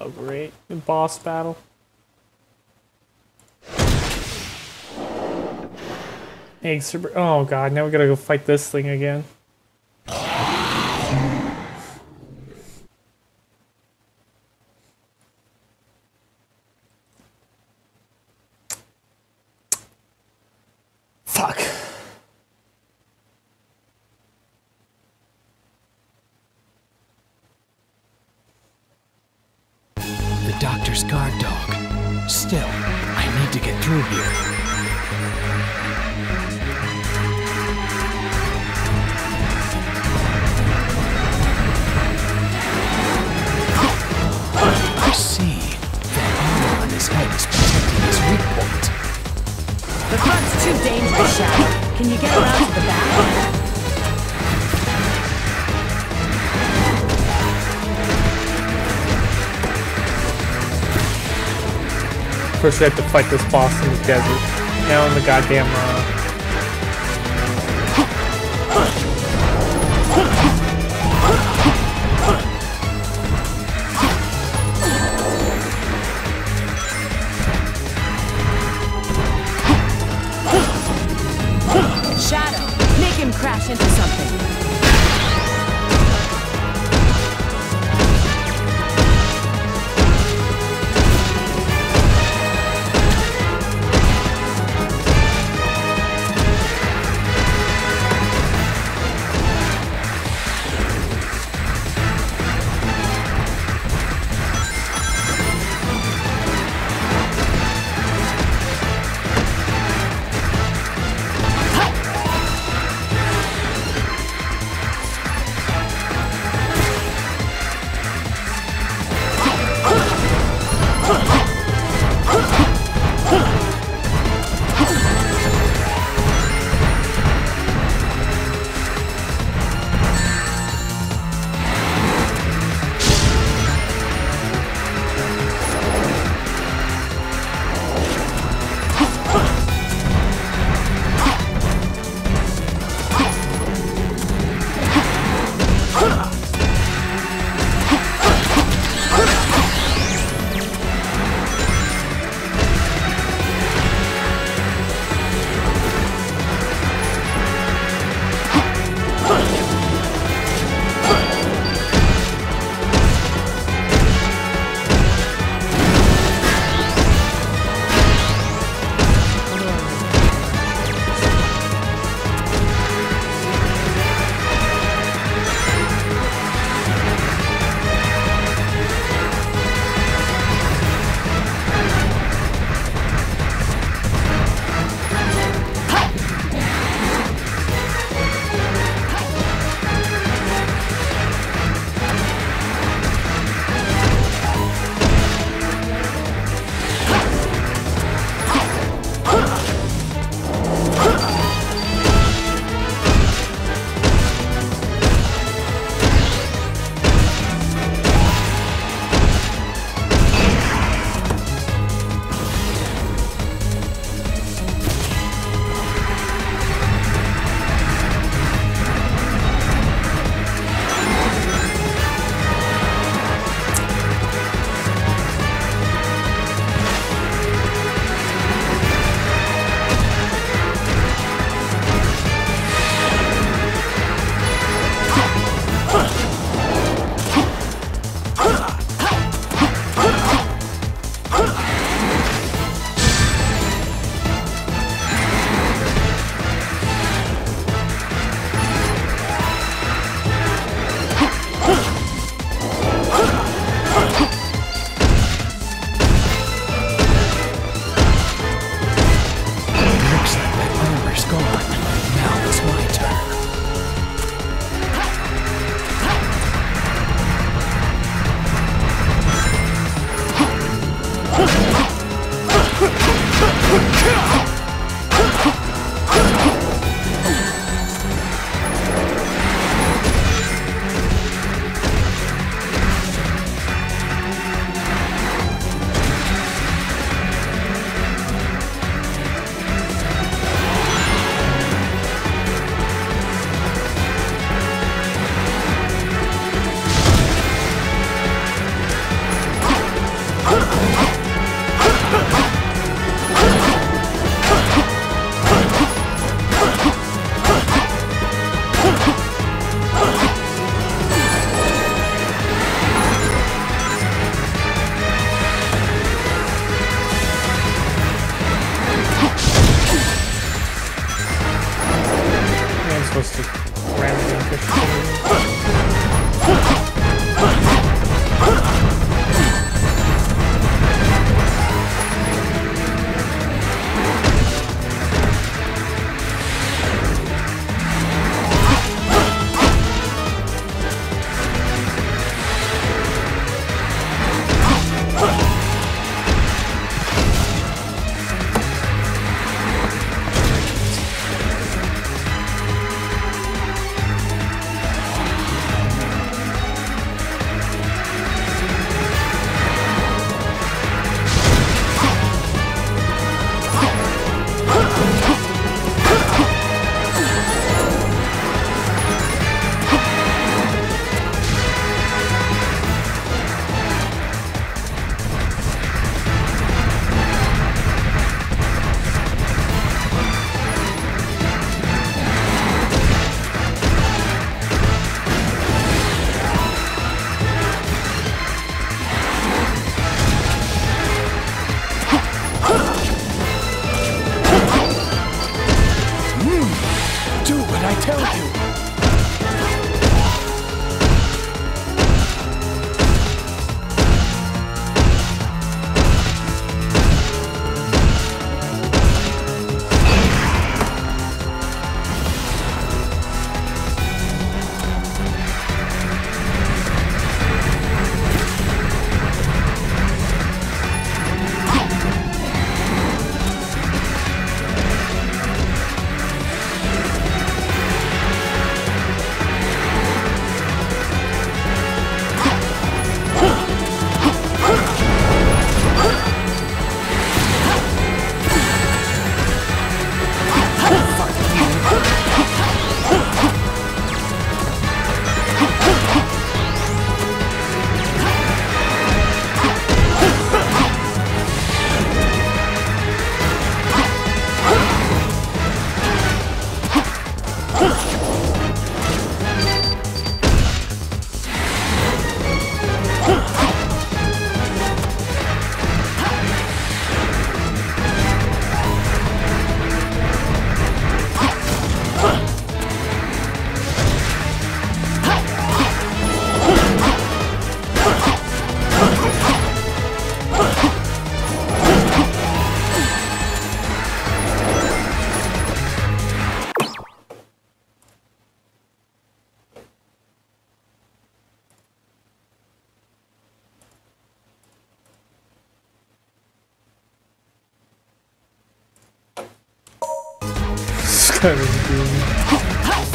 Oh, great. Boss battle. Egg. Oh god, now we gotta go fight this thing again. Fuck. Still, I need to get through here. I see. That armor on is protecting his weak point. The front's too dangerous, Shadow. Can you get around to the back? First, we have to fight this boss in the desert. Now in the goddamn. Uh,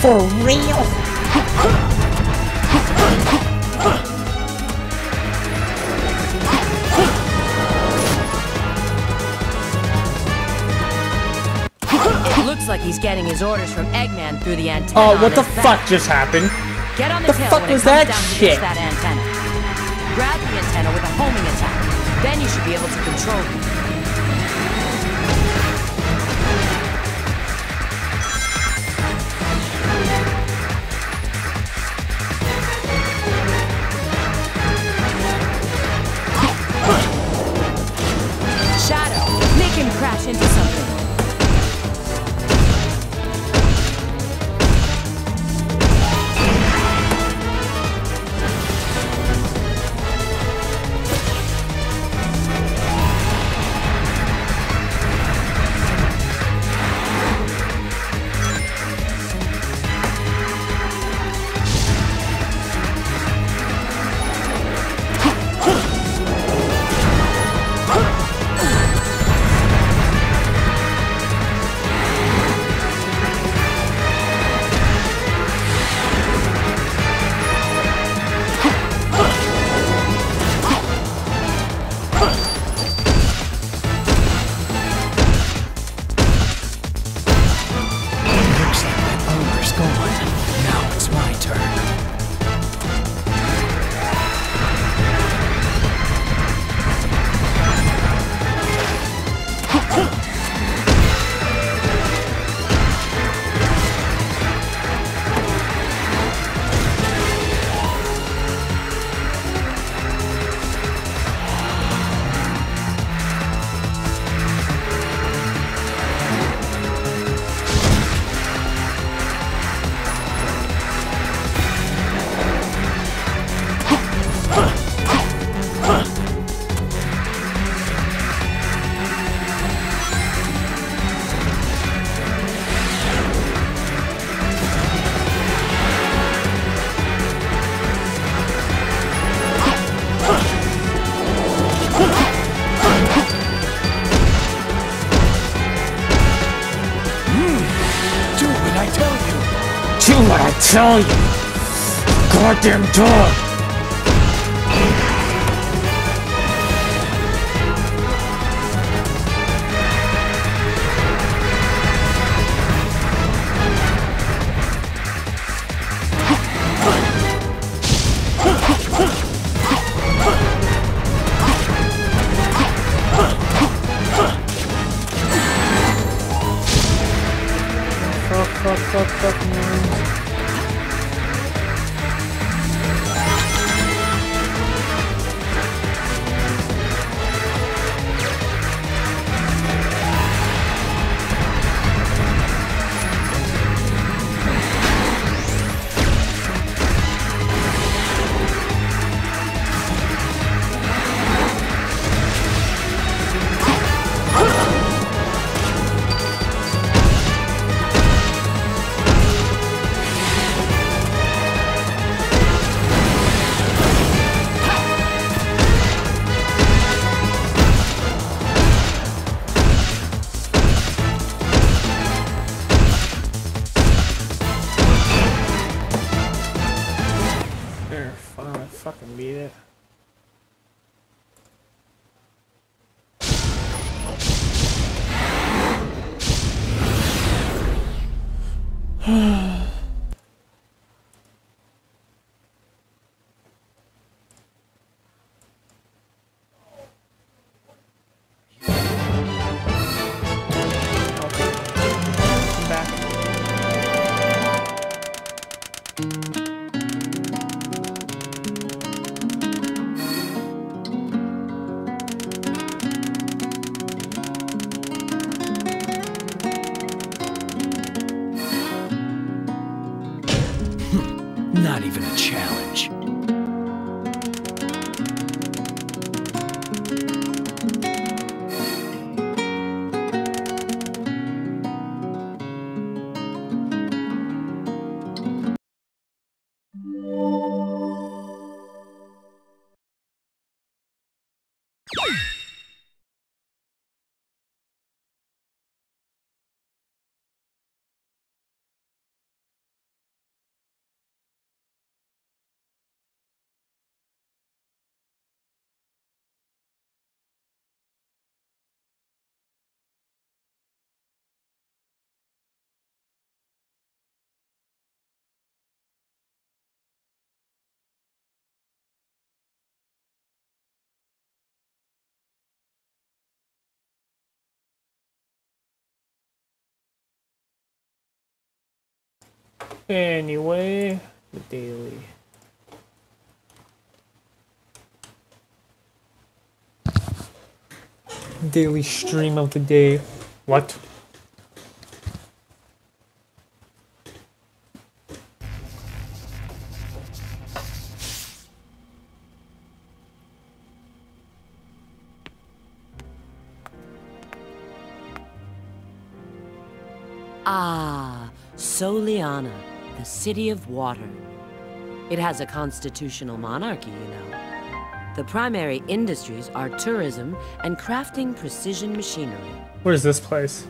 For real? It looks like he's getting his orders from Eggman through the antenna. Oh, what the his fuck back. just happened? Get on the, the tail fuck when was it comes that down to shit? that antenna. Grab the antenna with a homing attack. Then you should be able to control it. Do what I tell you! Goddamn dog! Anyway, the daily. Daily stream of the day. What? Ah, Soleanna, the city of water. It has a constitutional monarchy, you know. The primary industries are tourism and crafting precision machinery. What is this place?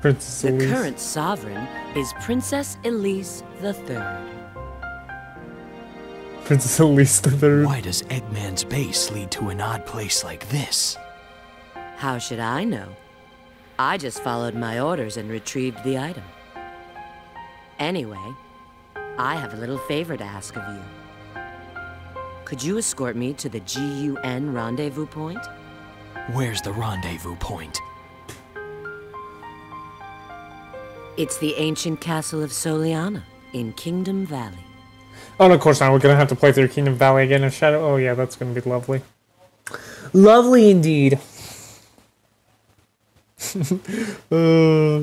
Princess The Elise. current sovereign is Princess Elise III. Princess Elise the third. Why does Eggman's base lead to an odd place like this? How should I know? I just followed my orders and retrieved the item. Anyway, I have a little favor to ask of you. Could you escort me to the GUN rendezvous point? Where's the rendezvous point? It's the ancient castle of Soleanna in Kingdom Valley. Oh, and of course now we're gonna have to play through Kingdom Valley again in Shadow. Oh yeah, that's gonna be lovely. Lovely indeed. uh,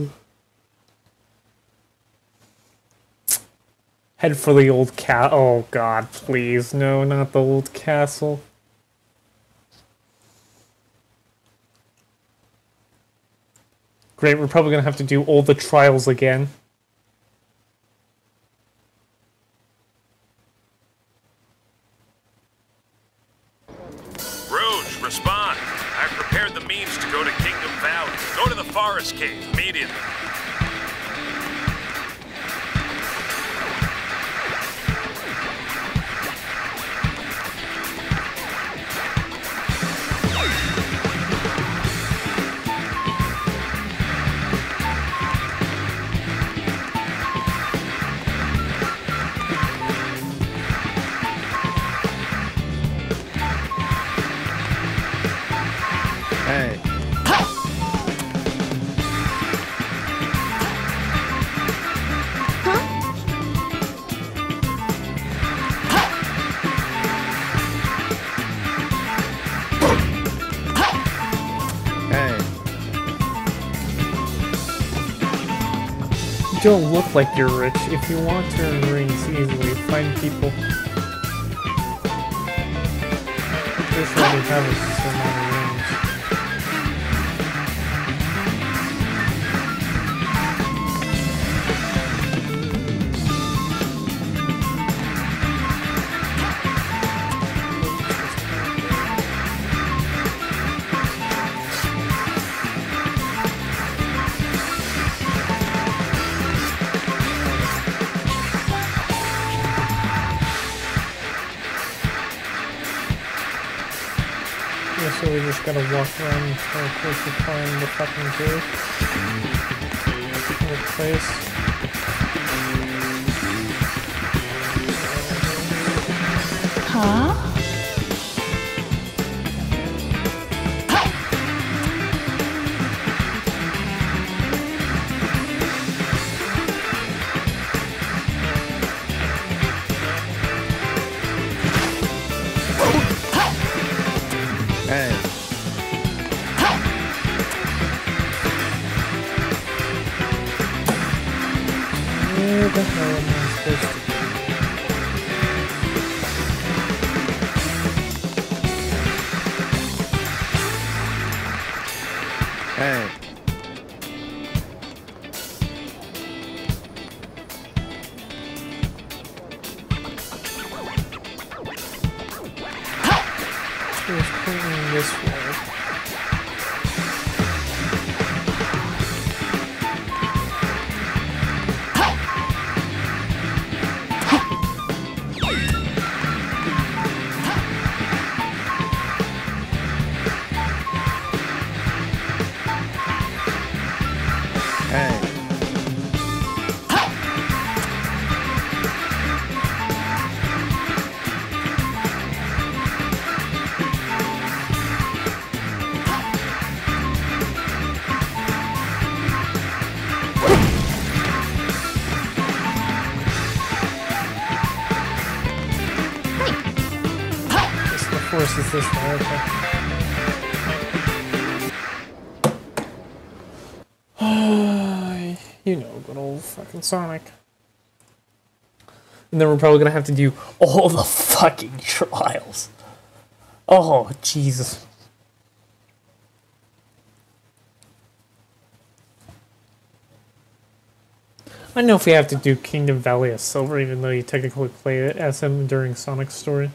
head for the old cat. Oh god, please no, not the old castle. Great, we're probably gonna have to do all the trials again. Like you're rich. If you want to earn easily, find people. This already have gotta walk close to find the fucking cave. The place. Huh? Fucking Sonic. And then we're probably gonna have to do all the fucking trials. Oh, Jesus. I know if we have to do Kingdom Valley of Silver, even though you technically play it as him during Sonic's story.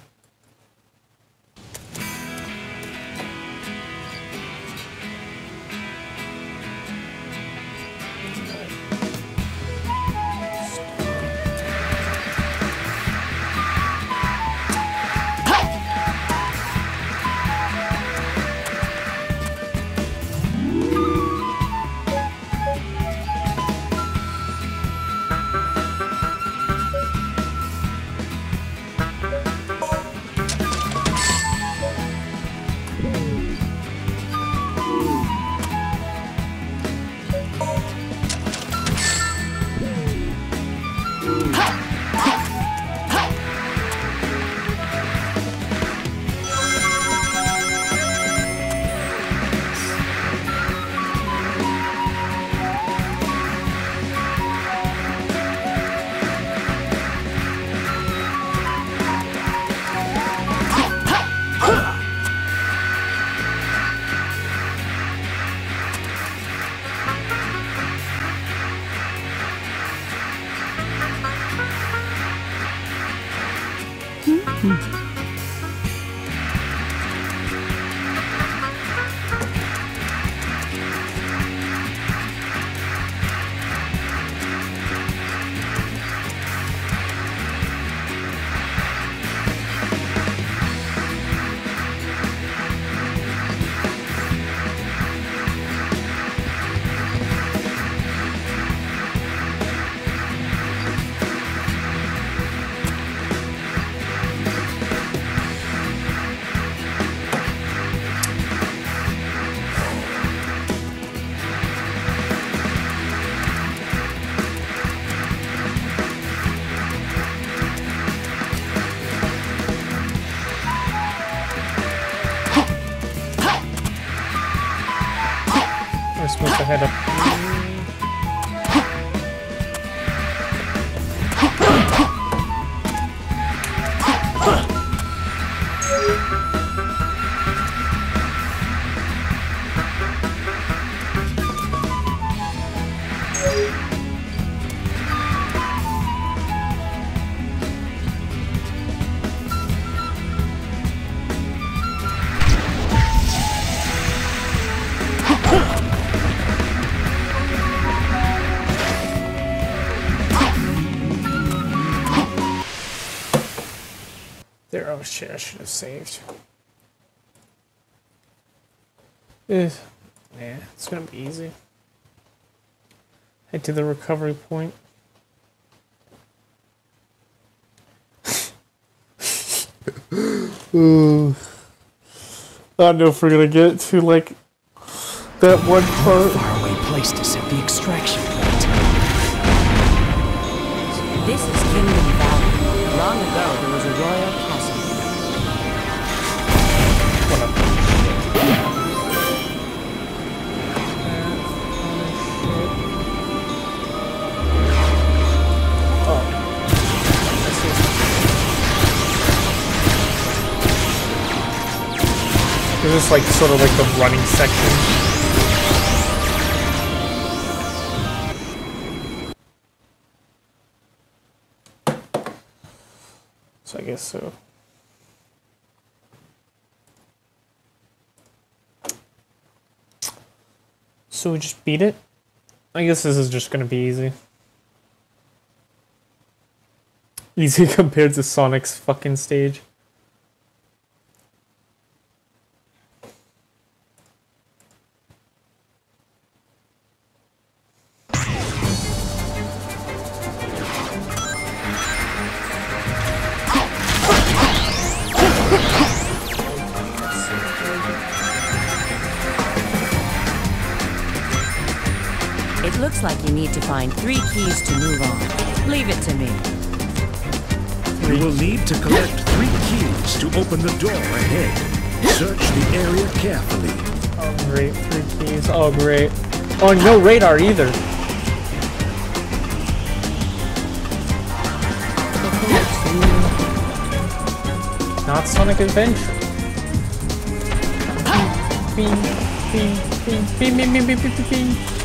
Oh shit, I should have saved. Eh, yeah, it's gonna be easy. Head to the recovery point. Ooh. I don't know if we're gonna get to like that one part. Faraway place to set the extraction point. This Is this like sort of like the running section? So I guess so. So we just beat it? I guess this is just gonna be easy. Easy compared to Sonic's fucking stage. Find three keys to move on. Leave it to me. You will need to collect three keys to open the door ahead. Search the area carefully. Oh, great. Three keys. Oh, great. Oh, no radar either. Not Sonic Adventure. Beam, beam, beam, beam, beam, beam, beam, beam, beam,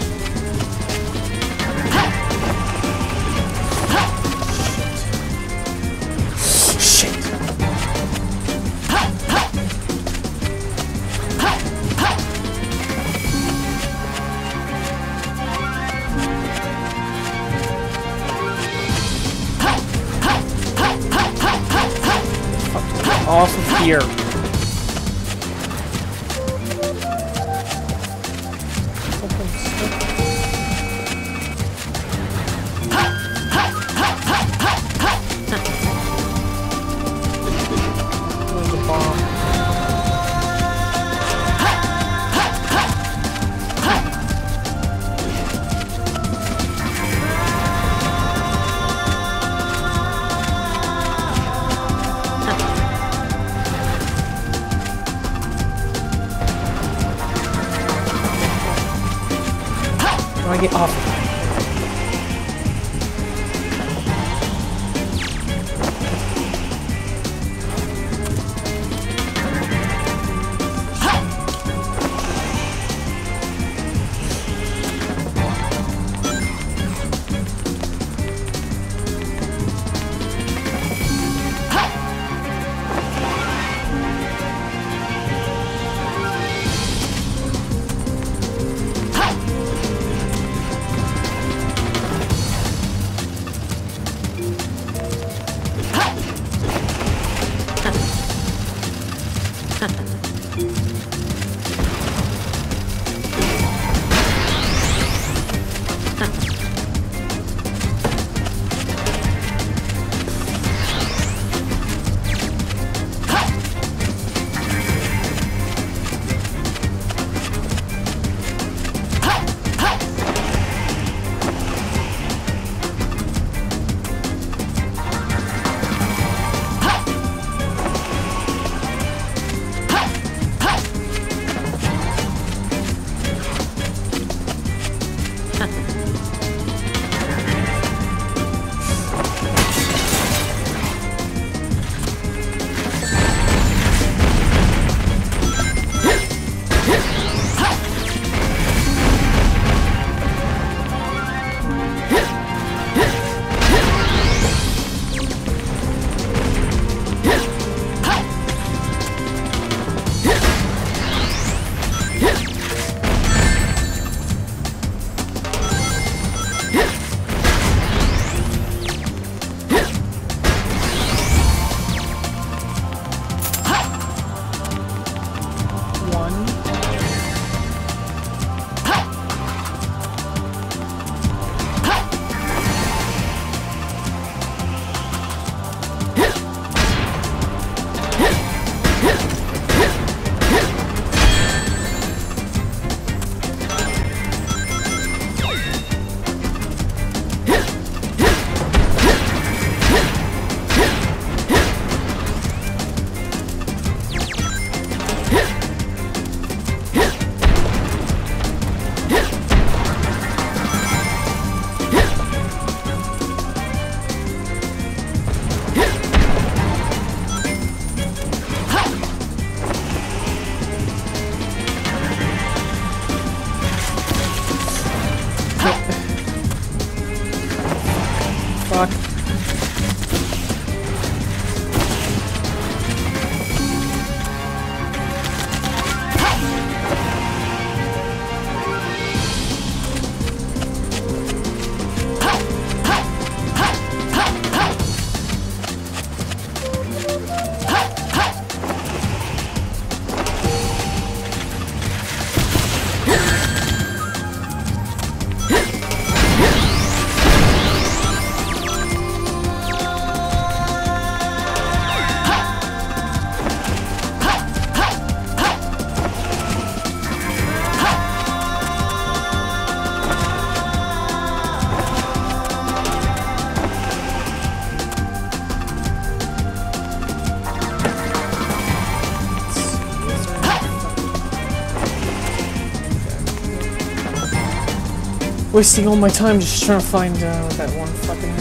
Wasting all my time just trying to find uh, that one fucking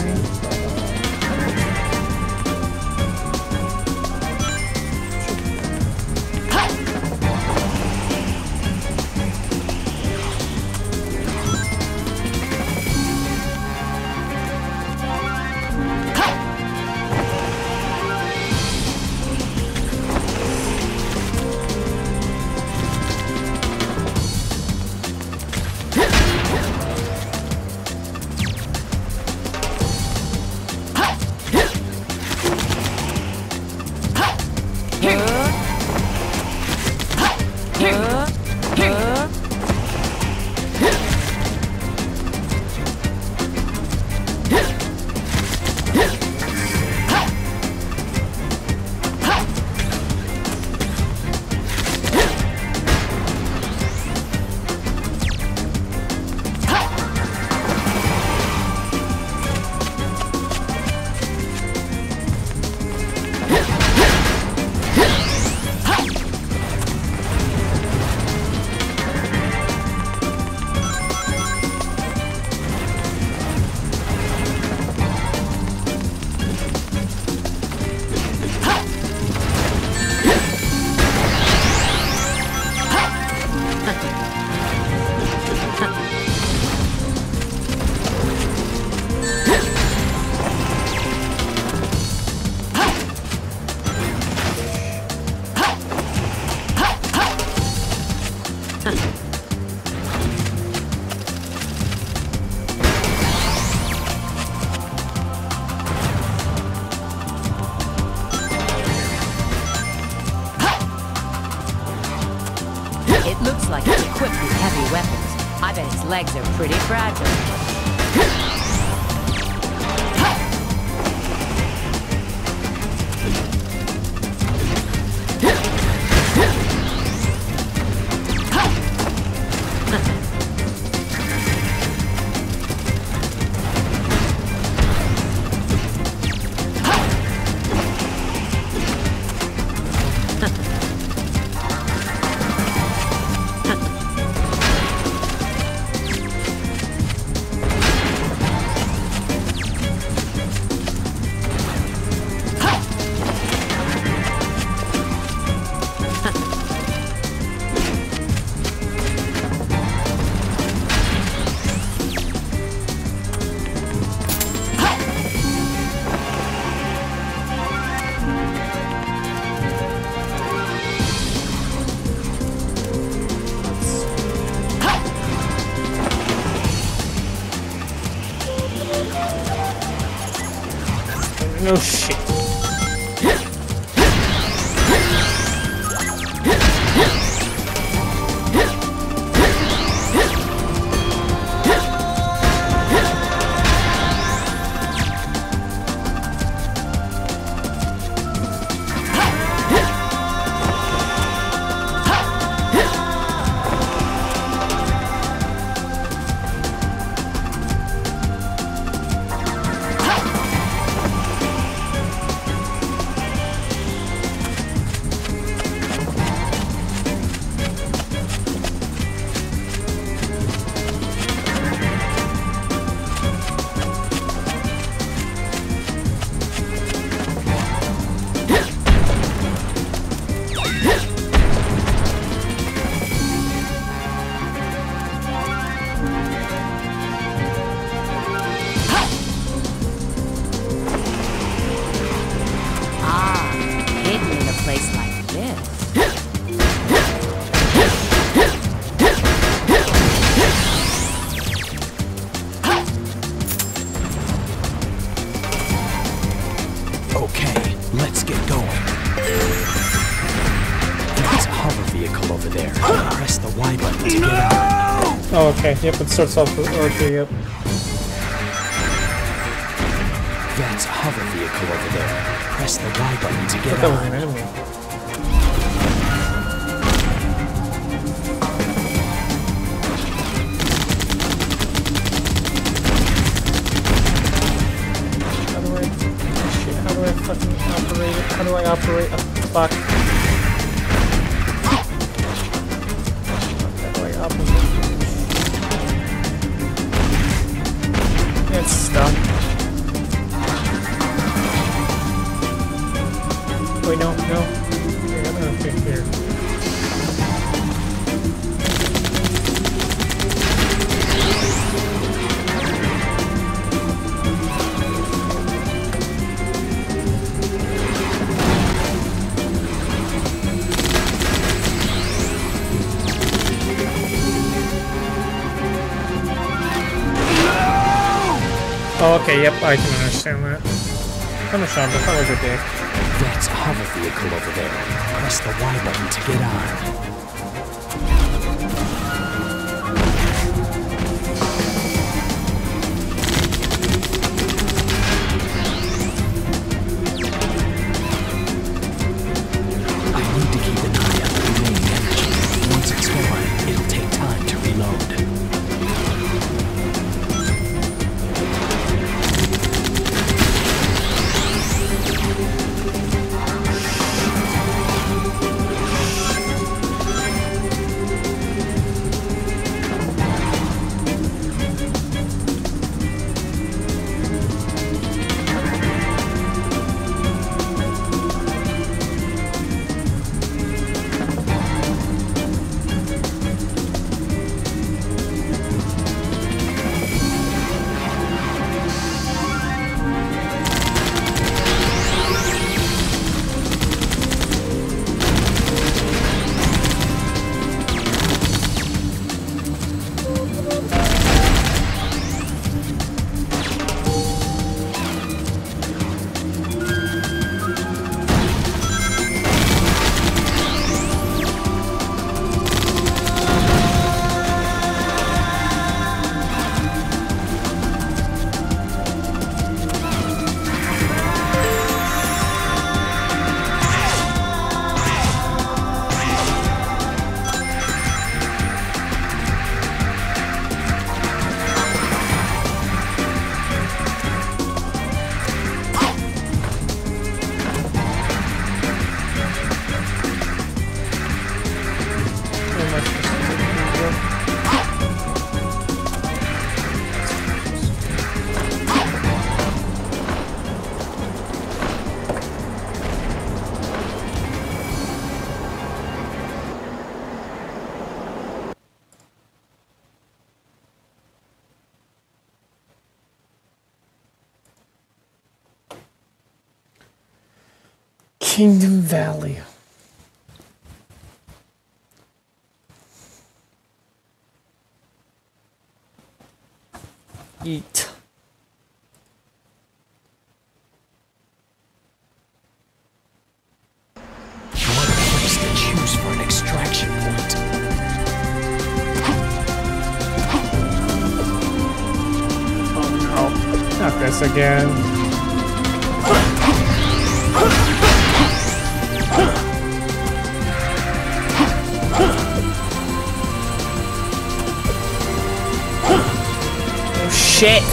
Yep, it starts off with okay, yep. That's a hover vehicle over there. Press the Y button to get was an enemy. How do I... Shit, how do I fucking operate it? How do I operate... Oh, fuck. Okay, yep, I can understand that. On, Sean, but have a good day. That's a hover vehicle over there. Press the Y button to get out. Kingdom Valley. Eat. What a place to choose for an extraction point. Oh no. Not this again. Shit!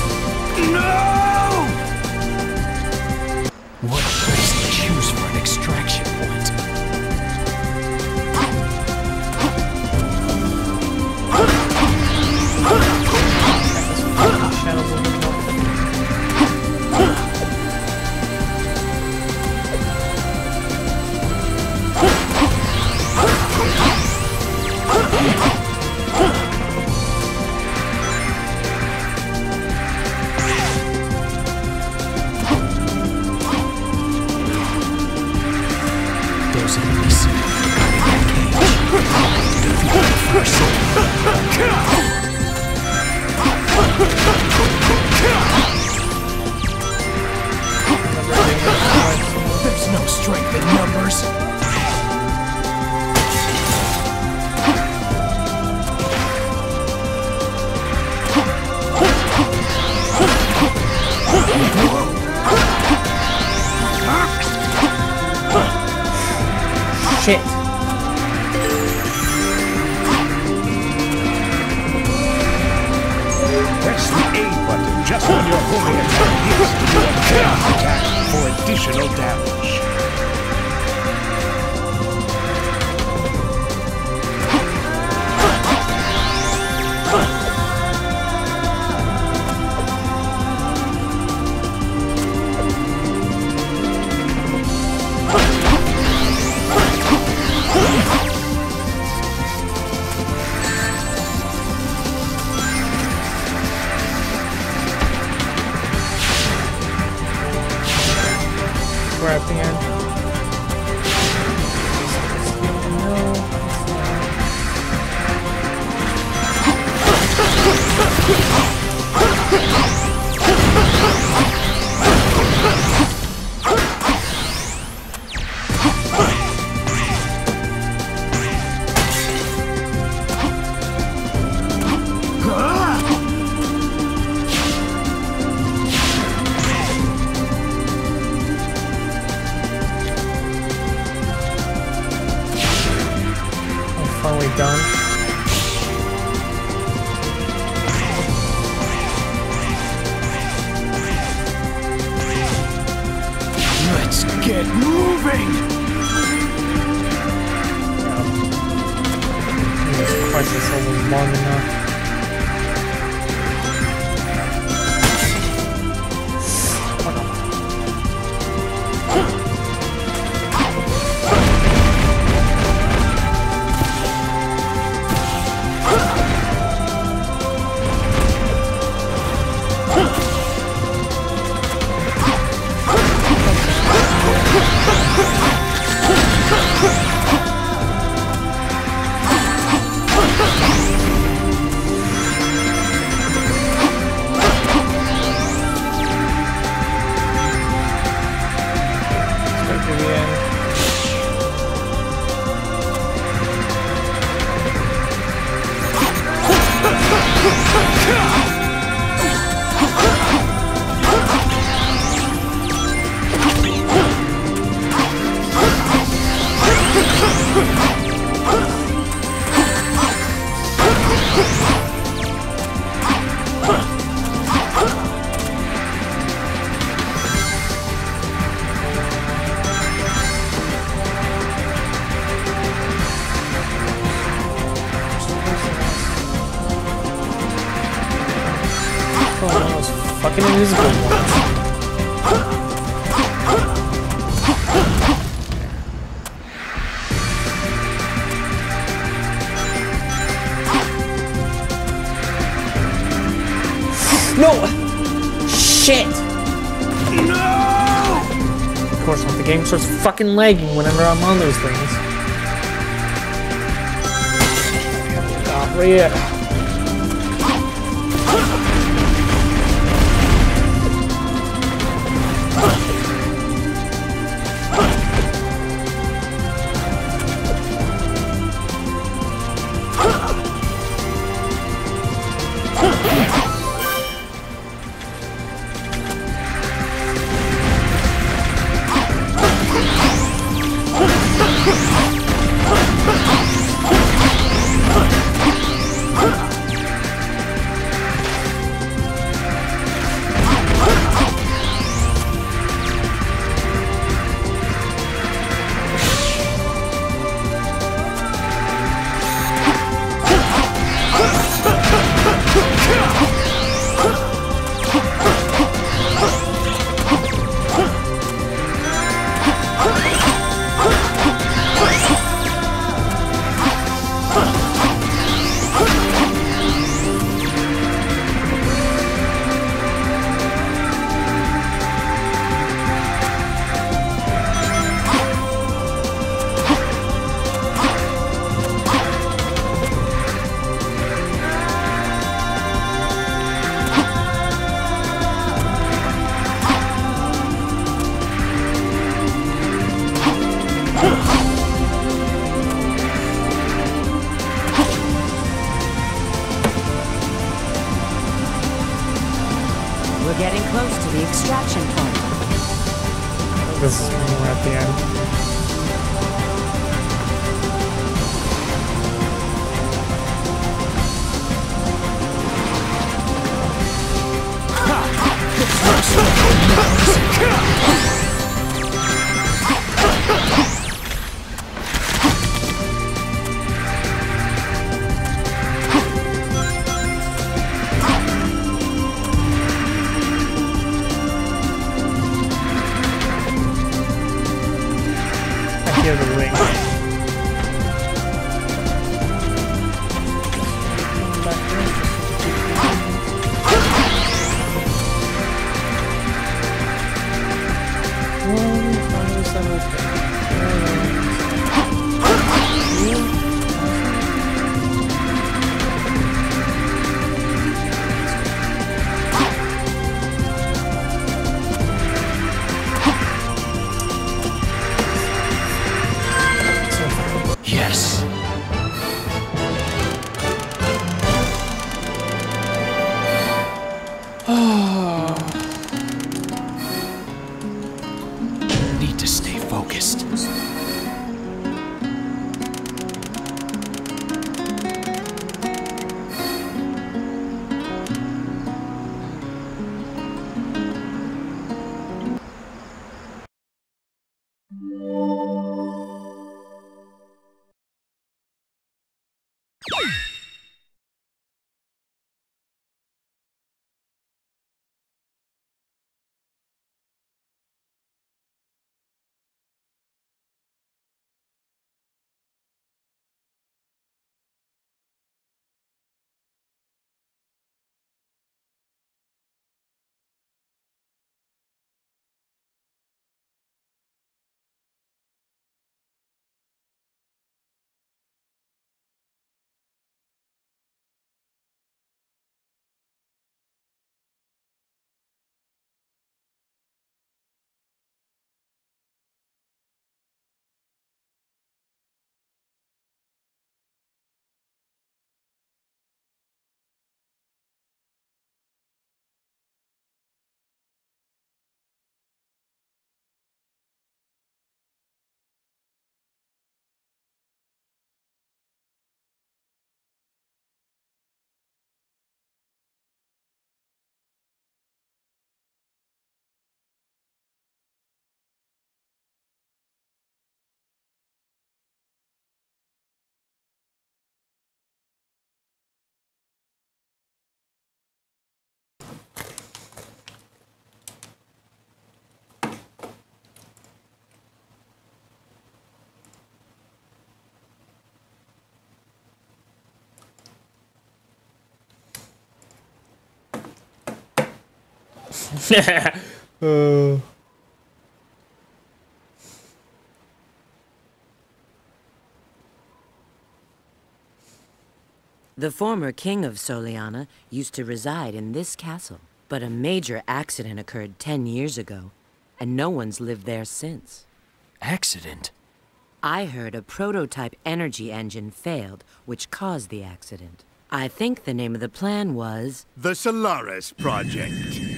course not. The game starts fucking lagging whenever I'm on those things. Oh, yeah. uh, The former king of Soleanna used to reside in this castle, but a major accident occurred 10 years ago, and no one's lived there since. Accident? I heard a prototype energy engine failed, which caused the accident. I think the name of the plan was The Solaris Project.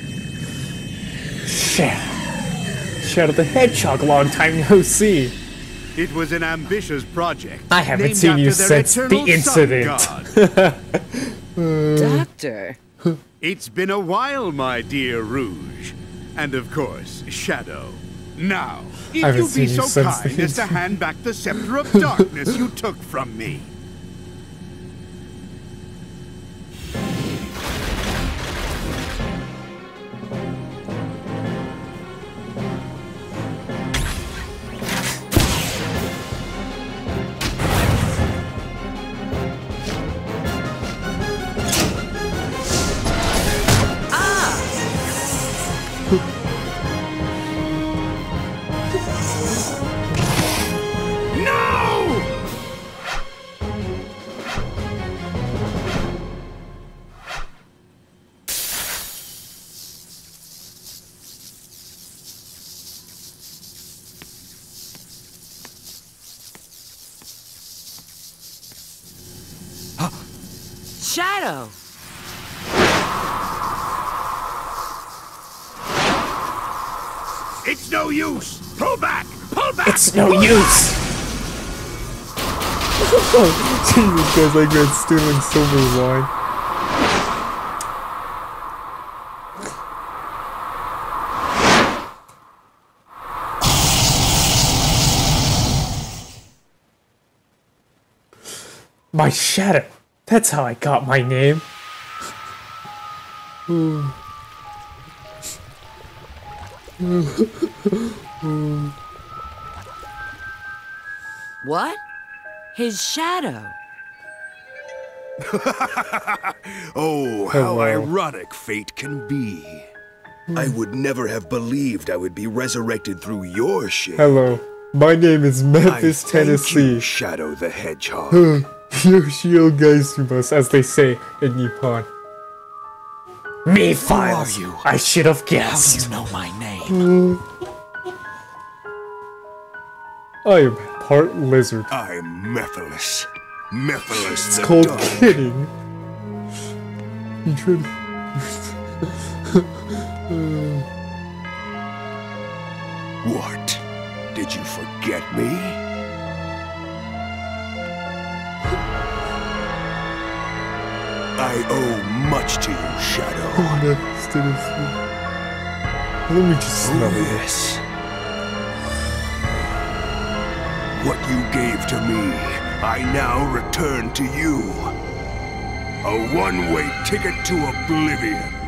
Shadow the Hedgehog, long time no see. It was an ambitious project. I haven't named seen you after since the incident. Doctor. It's been a while, my dear Rouge. And of course, Shadow. Now, if you'd be so kind as to hand back the Scepter of Darkness you took from me. shadow. It's no use. Pull back. Pull back. It's no Pull use. Jesus guys, like that stealing silver wine. My shadow. That's how I got my name. What? His shadow. Oh, how oh, Hello. ironic fate can be. I would never have believed I would be resurrected through your shade. Hello. My name is I Memphis, thank you, Tennessee. Shadow the Hedgehog. Yoshio Gaisumas, as they say in Nippon. Mephiles. you? I should have How do guessed. you know my name? Hmm. I am part lizard. I'm Mephiles. Mephiles It's the called Dog. kidding. You tried What? Did you forget me? I owe much to you, Shadow. Memphis, Tennessee. Let me just oh, smell Oh, yes. What you gave to me, I now return to you. A one-way ticket to oblivion.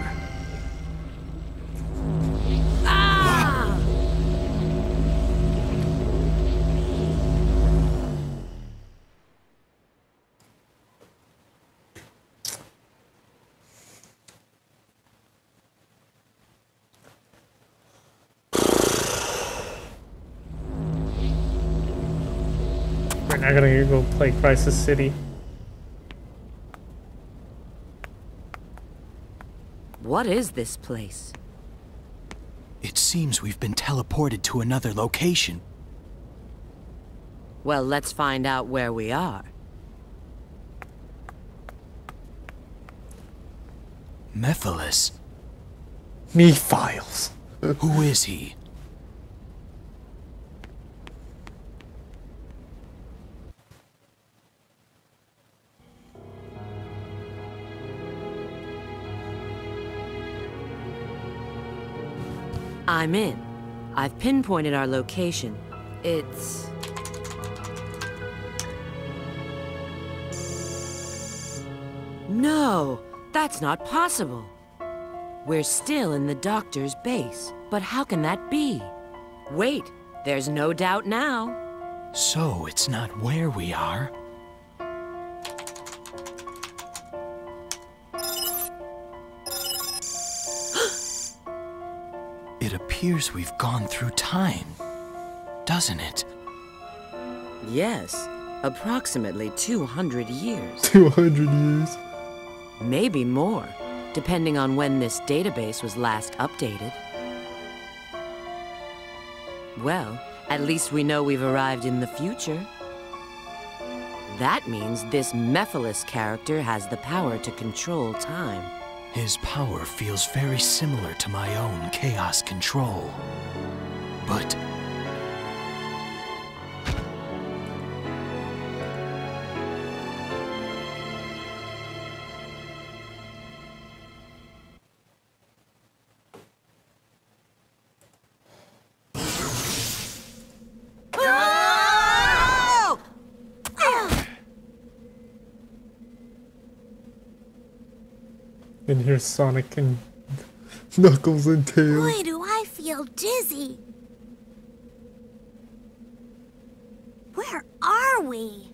Play Crisis City. What is this place? It seems we've been teleported to another location. Well, let's find out where we are. Mephiles. Me files. Who is he? I'm in. I've pinpointed our location. It's. No, that's not possible. We're still in the doctor's base, but how can that be? Wait, there's no doubt now. So it's not where we are. It appears we've gone through time, doesn't it? Yes, approximately 200 years. 200 years. Maybe more, depending on when this database was last updated. Well, at least we know we've arrived in the future. That means this Mephiles character has the power to control time. His power feels very similar to my own chaos control. But And Sonic and Knuckles and Tails. Boy, do I feel dizzy. Where are we?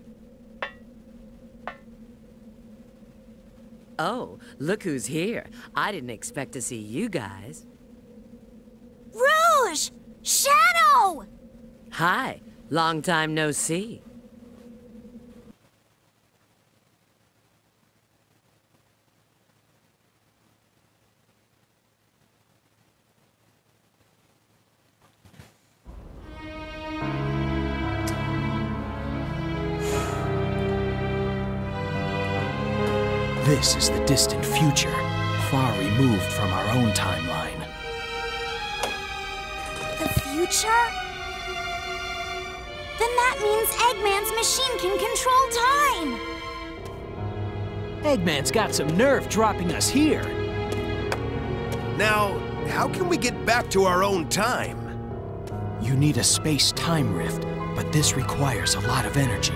Oh, look who's here. I didn't expect to see you guys. Rouge! Shadow! Hi, long time no see. This is the distant future, far removed from our own timeline. The future? Then that means Eggman's machine can control time! Eggman's got some nerve dropping us here. Now, how can we get back to our own time? You need a space time rift, but this requires a lot of energy.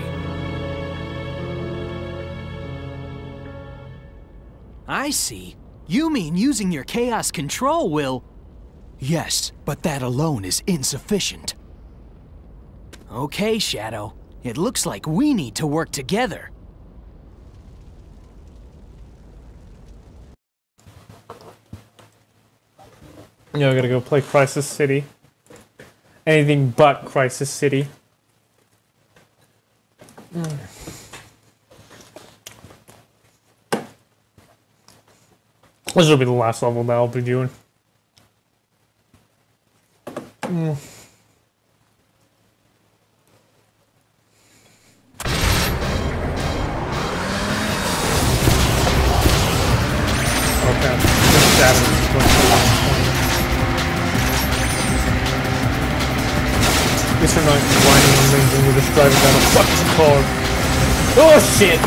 I see. You mean using your chaos control will... Yes, but that alone is insufficient. Okay, Shadow. It looks like we need to work together. Yeah, I gotta go play Crisis City. Anything but Crisis City. Mm. This will be the last level that I'll be doing. Mm. Okay, just shadows is going to the last one. Guess we're not whining on things and we're just driving down a fucking car. Oh shit!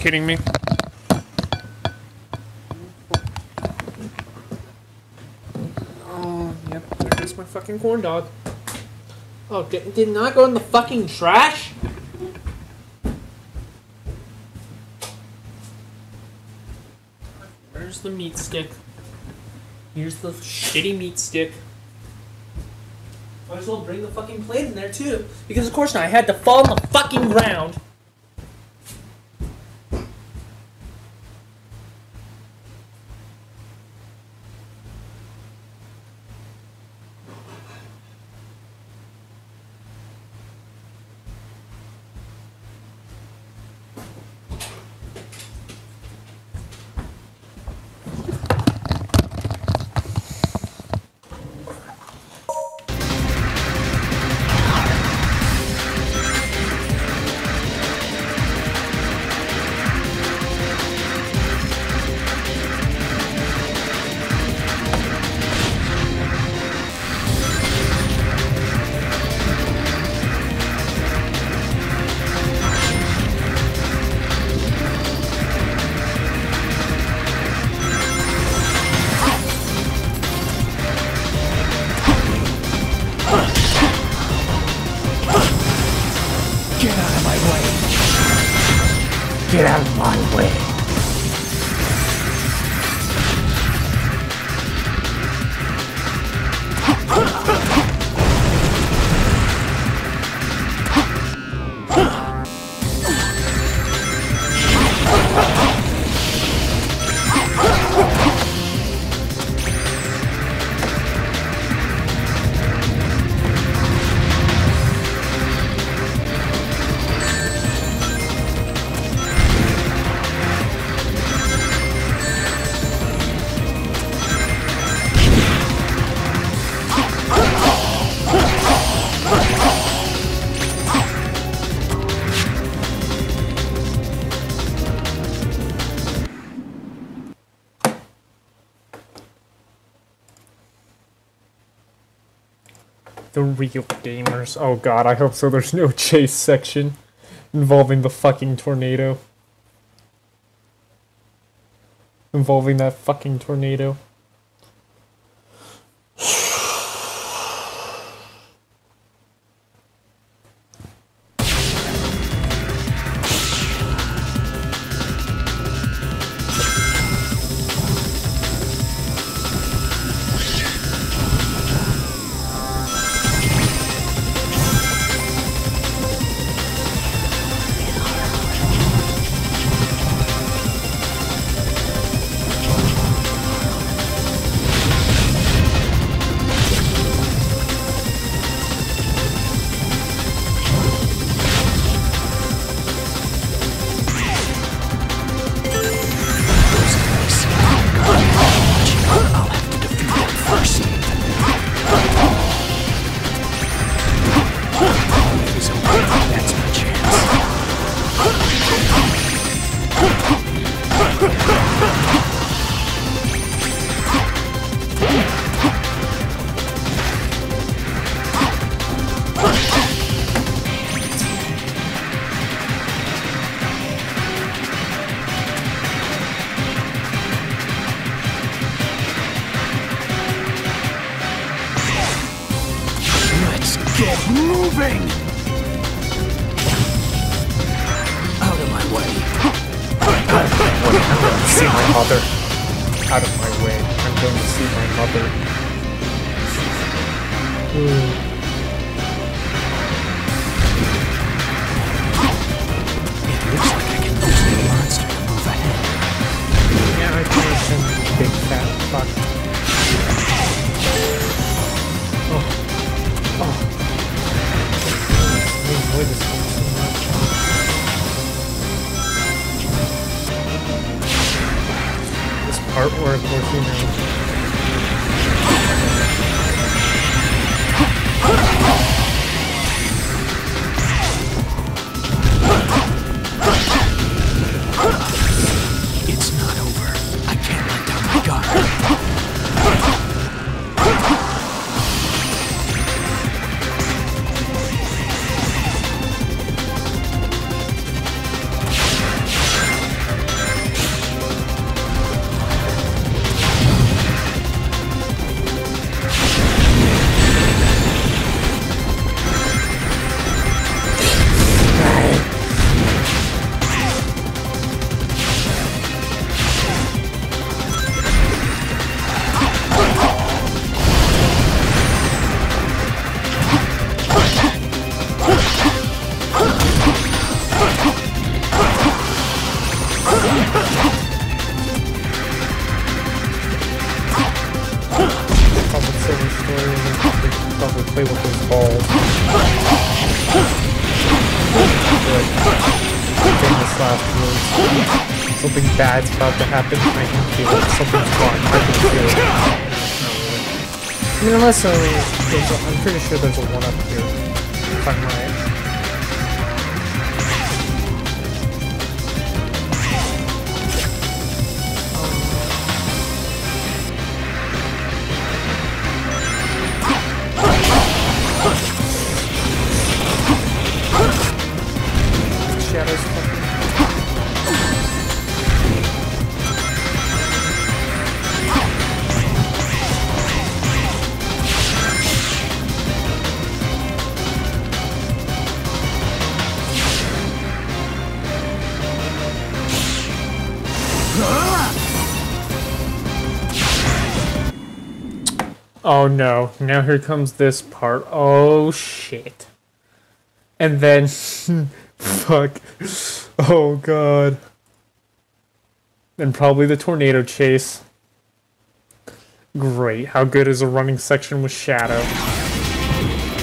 Kidding me. Oh, yep, there goes my fucking corn dog. Oh, did, did not go in the fucking trash? Where's the meat stick? Here's the shitty meat stick. Might as well bring the fucking plate in there too. Because of course not, I had to fall on the fucking ground. Get out of my way. Get out of my way. Real gamers. Oh god, I hope so there's no chase section involving the fucking tornado. Involving that fucking tornado. I mean, unless uh, there's a, I'm pretty sure there's a one up here. If I'm right. No, now here comes this part. Oh shit. And then, fuck. Oh god. And probably the tornado chase. Great. How good is a running section with Shadow?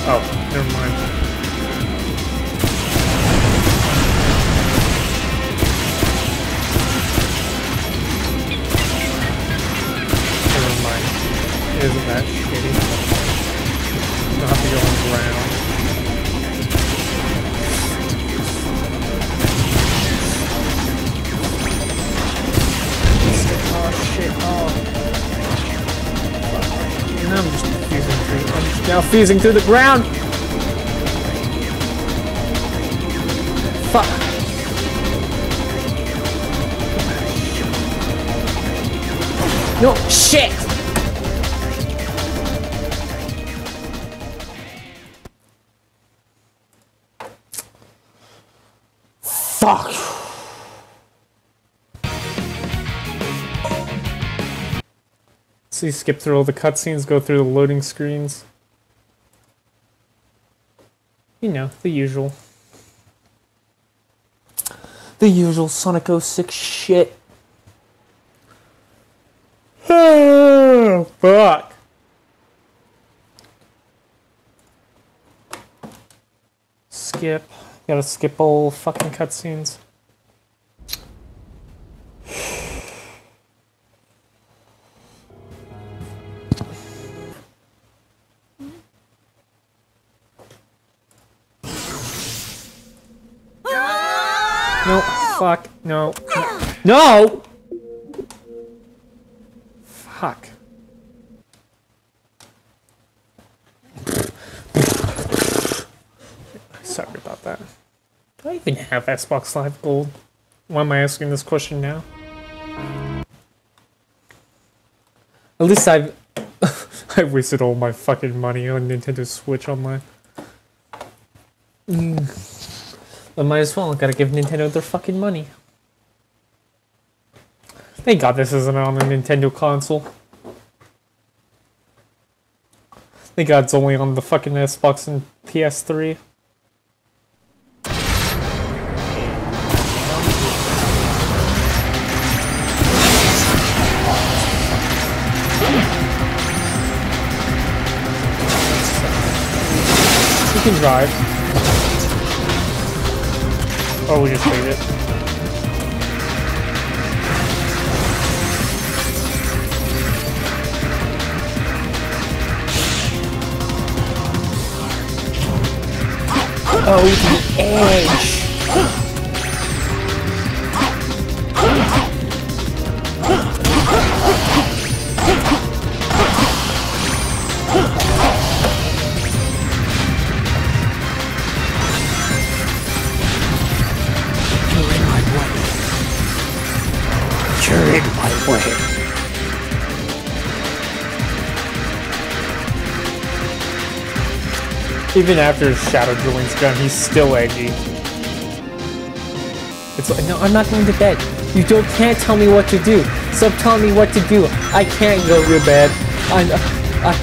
Oh, never mind. Fusing through the ground! Fuck. No, shit! Fuck. So you skip through all the cutscenes, go through the loading screens. You know, the usual. The usual Sonic 06 shit. Oh, fuck. Skip. Gotta skip all fucking cutscenes. Fuck, no. No! Fuck. Sorry about that. Do I even have Xbox Live Gold? Why am I asking this question now? At least I've I wasted all my fucking money on Nintendo Switch Online. Mm. I might as well. Gotta give Nintendo their fucking money. Thank God this isn't on a Nintendo console. Thank God it's only on the fucking Xbox and PS3. You can drive. Oh, we just made it. Oh, the edge! Even after Shadow Drilling's gone, he's still edgy. It's like, no, I'm not going to bed. You don't can't tell me what to do. Stop telling me what to do. I can't go to bed. I, I, oh.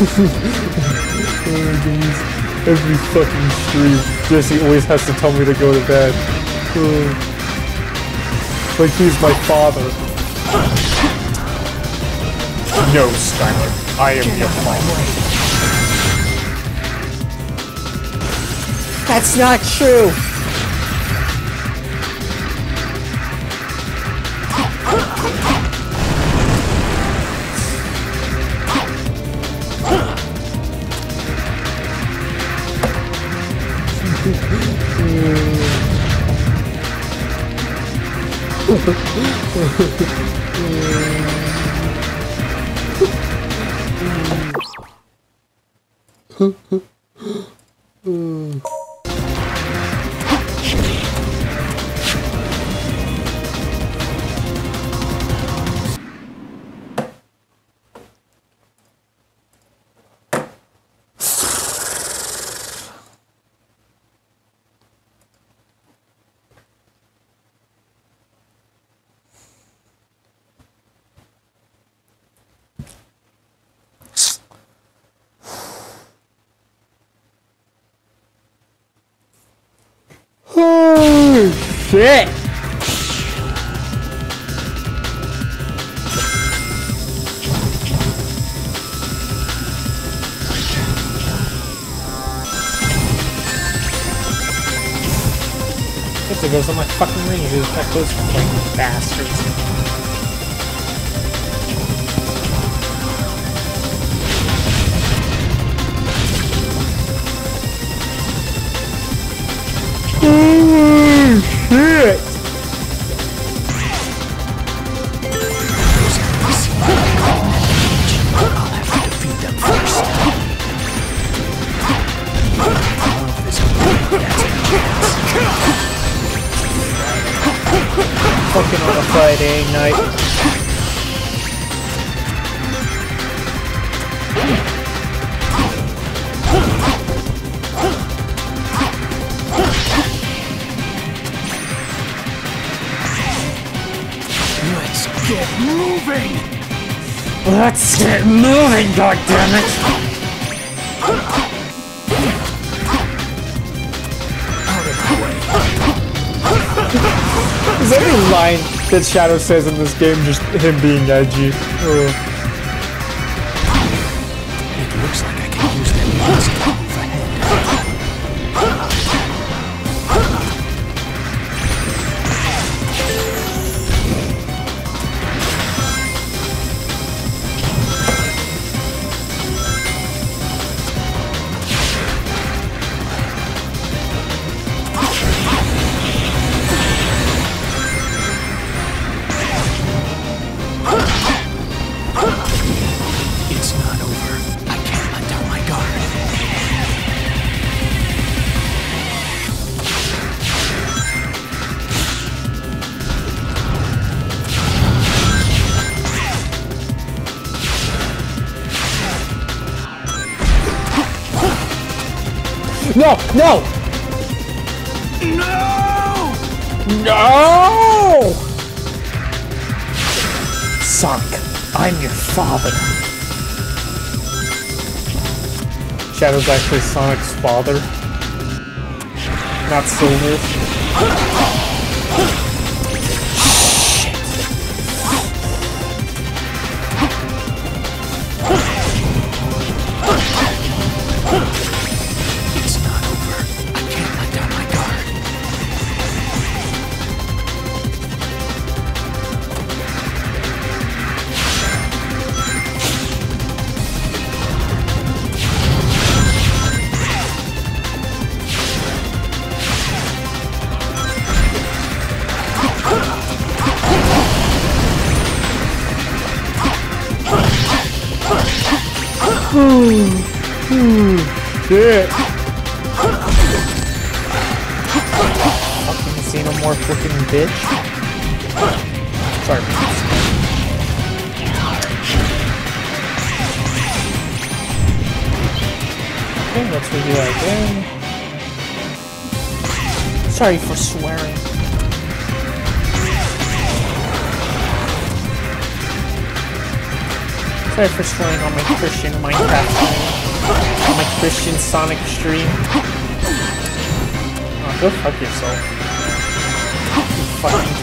Every fucking stream, Jesse always has to tell me to go to bed. Like he's my father. No, Skylor. I am your father. That's not true. Oh shit! It goes on my fucking ring. Who's that close fucking bastards? My way. Is every line that Shadow says in this game just him being edgy? Ugh. Shadow's actually Sonic's father. Not Silver.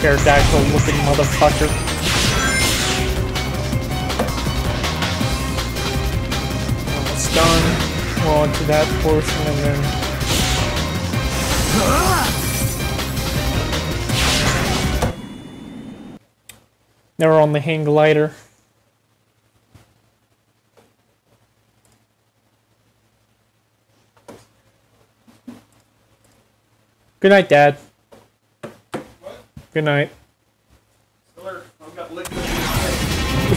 Pterodactyl looking motherfucker. Almost done. We're on to that portion and then Now we're on the hang glider. Good night, Dad. Good night.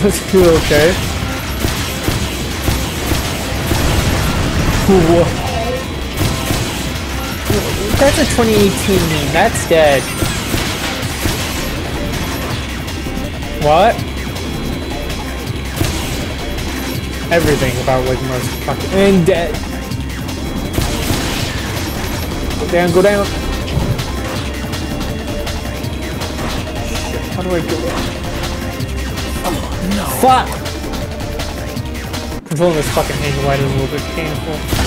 That's cool, okay. Whoa. That's a 2018 meme. That's dead. What? Everything about Wigmar's fucking and dead. Go down, go down. How do I down? Oh no. Fuck! Controlling this fucking hang light is a little bit painful.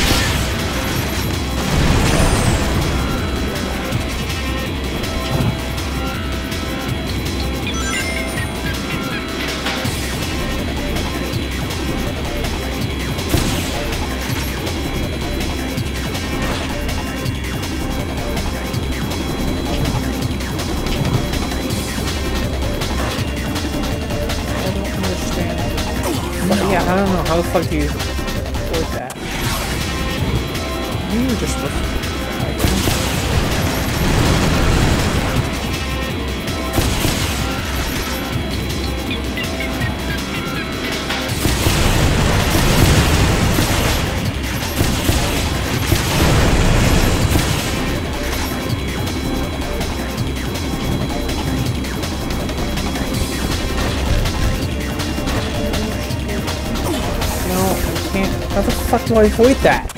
I don't know. How the fuck you avoid that? You just looking. Do I avoid that?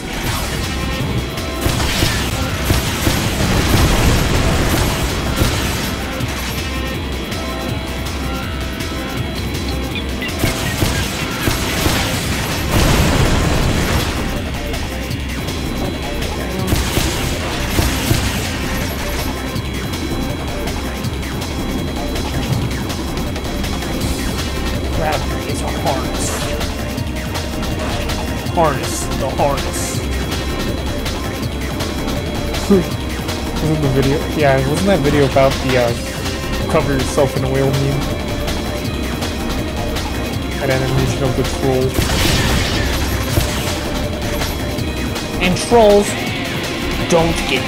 Wasn't that video about the uh, cover yourself in whale meme? That animation of the troll. And trolls don't get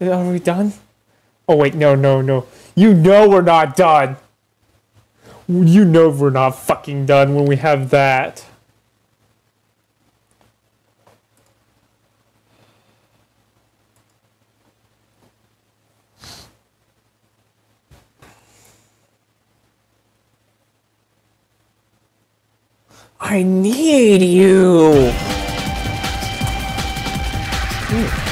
end. Are we done? Oh wait, no, no, no. You know we're not done. You know we're not fucking done when we have that. I need you. No!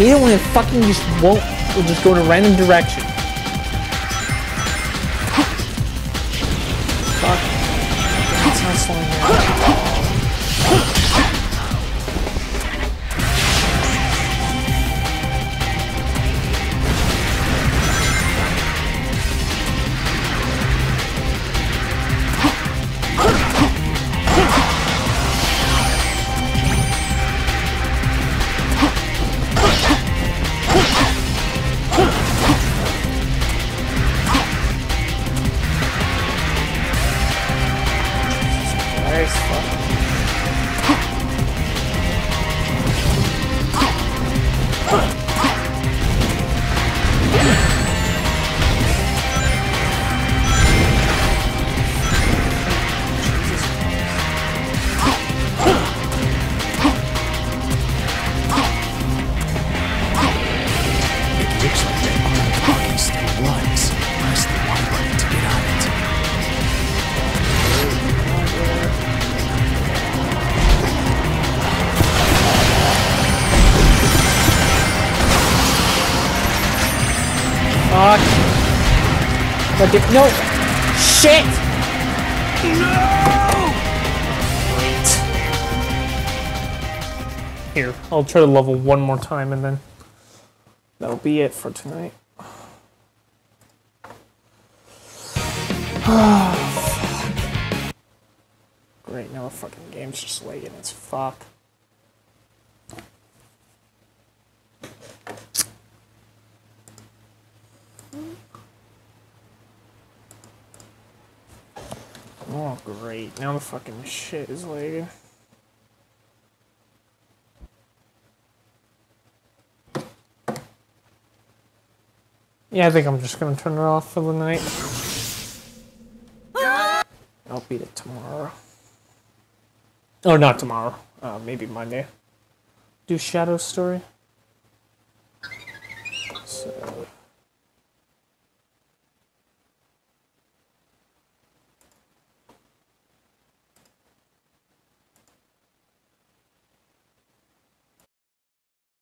It when it fucking just won't. It'll just go in a random direction. I'll try to level one more time and then that'll be it for tonight. Great, now the fucking game's just lagging as fuck. Oh, great. Now the fucking shit is lagging. Yeah, I think I'm just gonna turn it off for the night. I'll beat it tomorrow. Or oh, not tomorrow. Uh, maybe Monday. Do Shadow Story. So.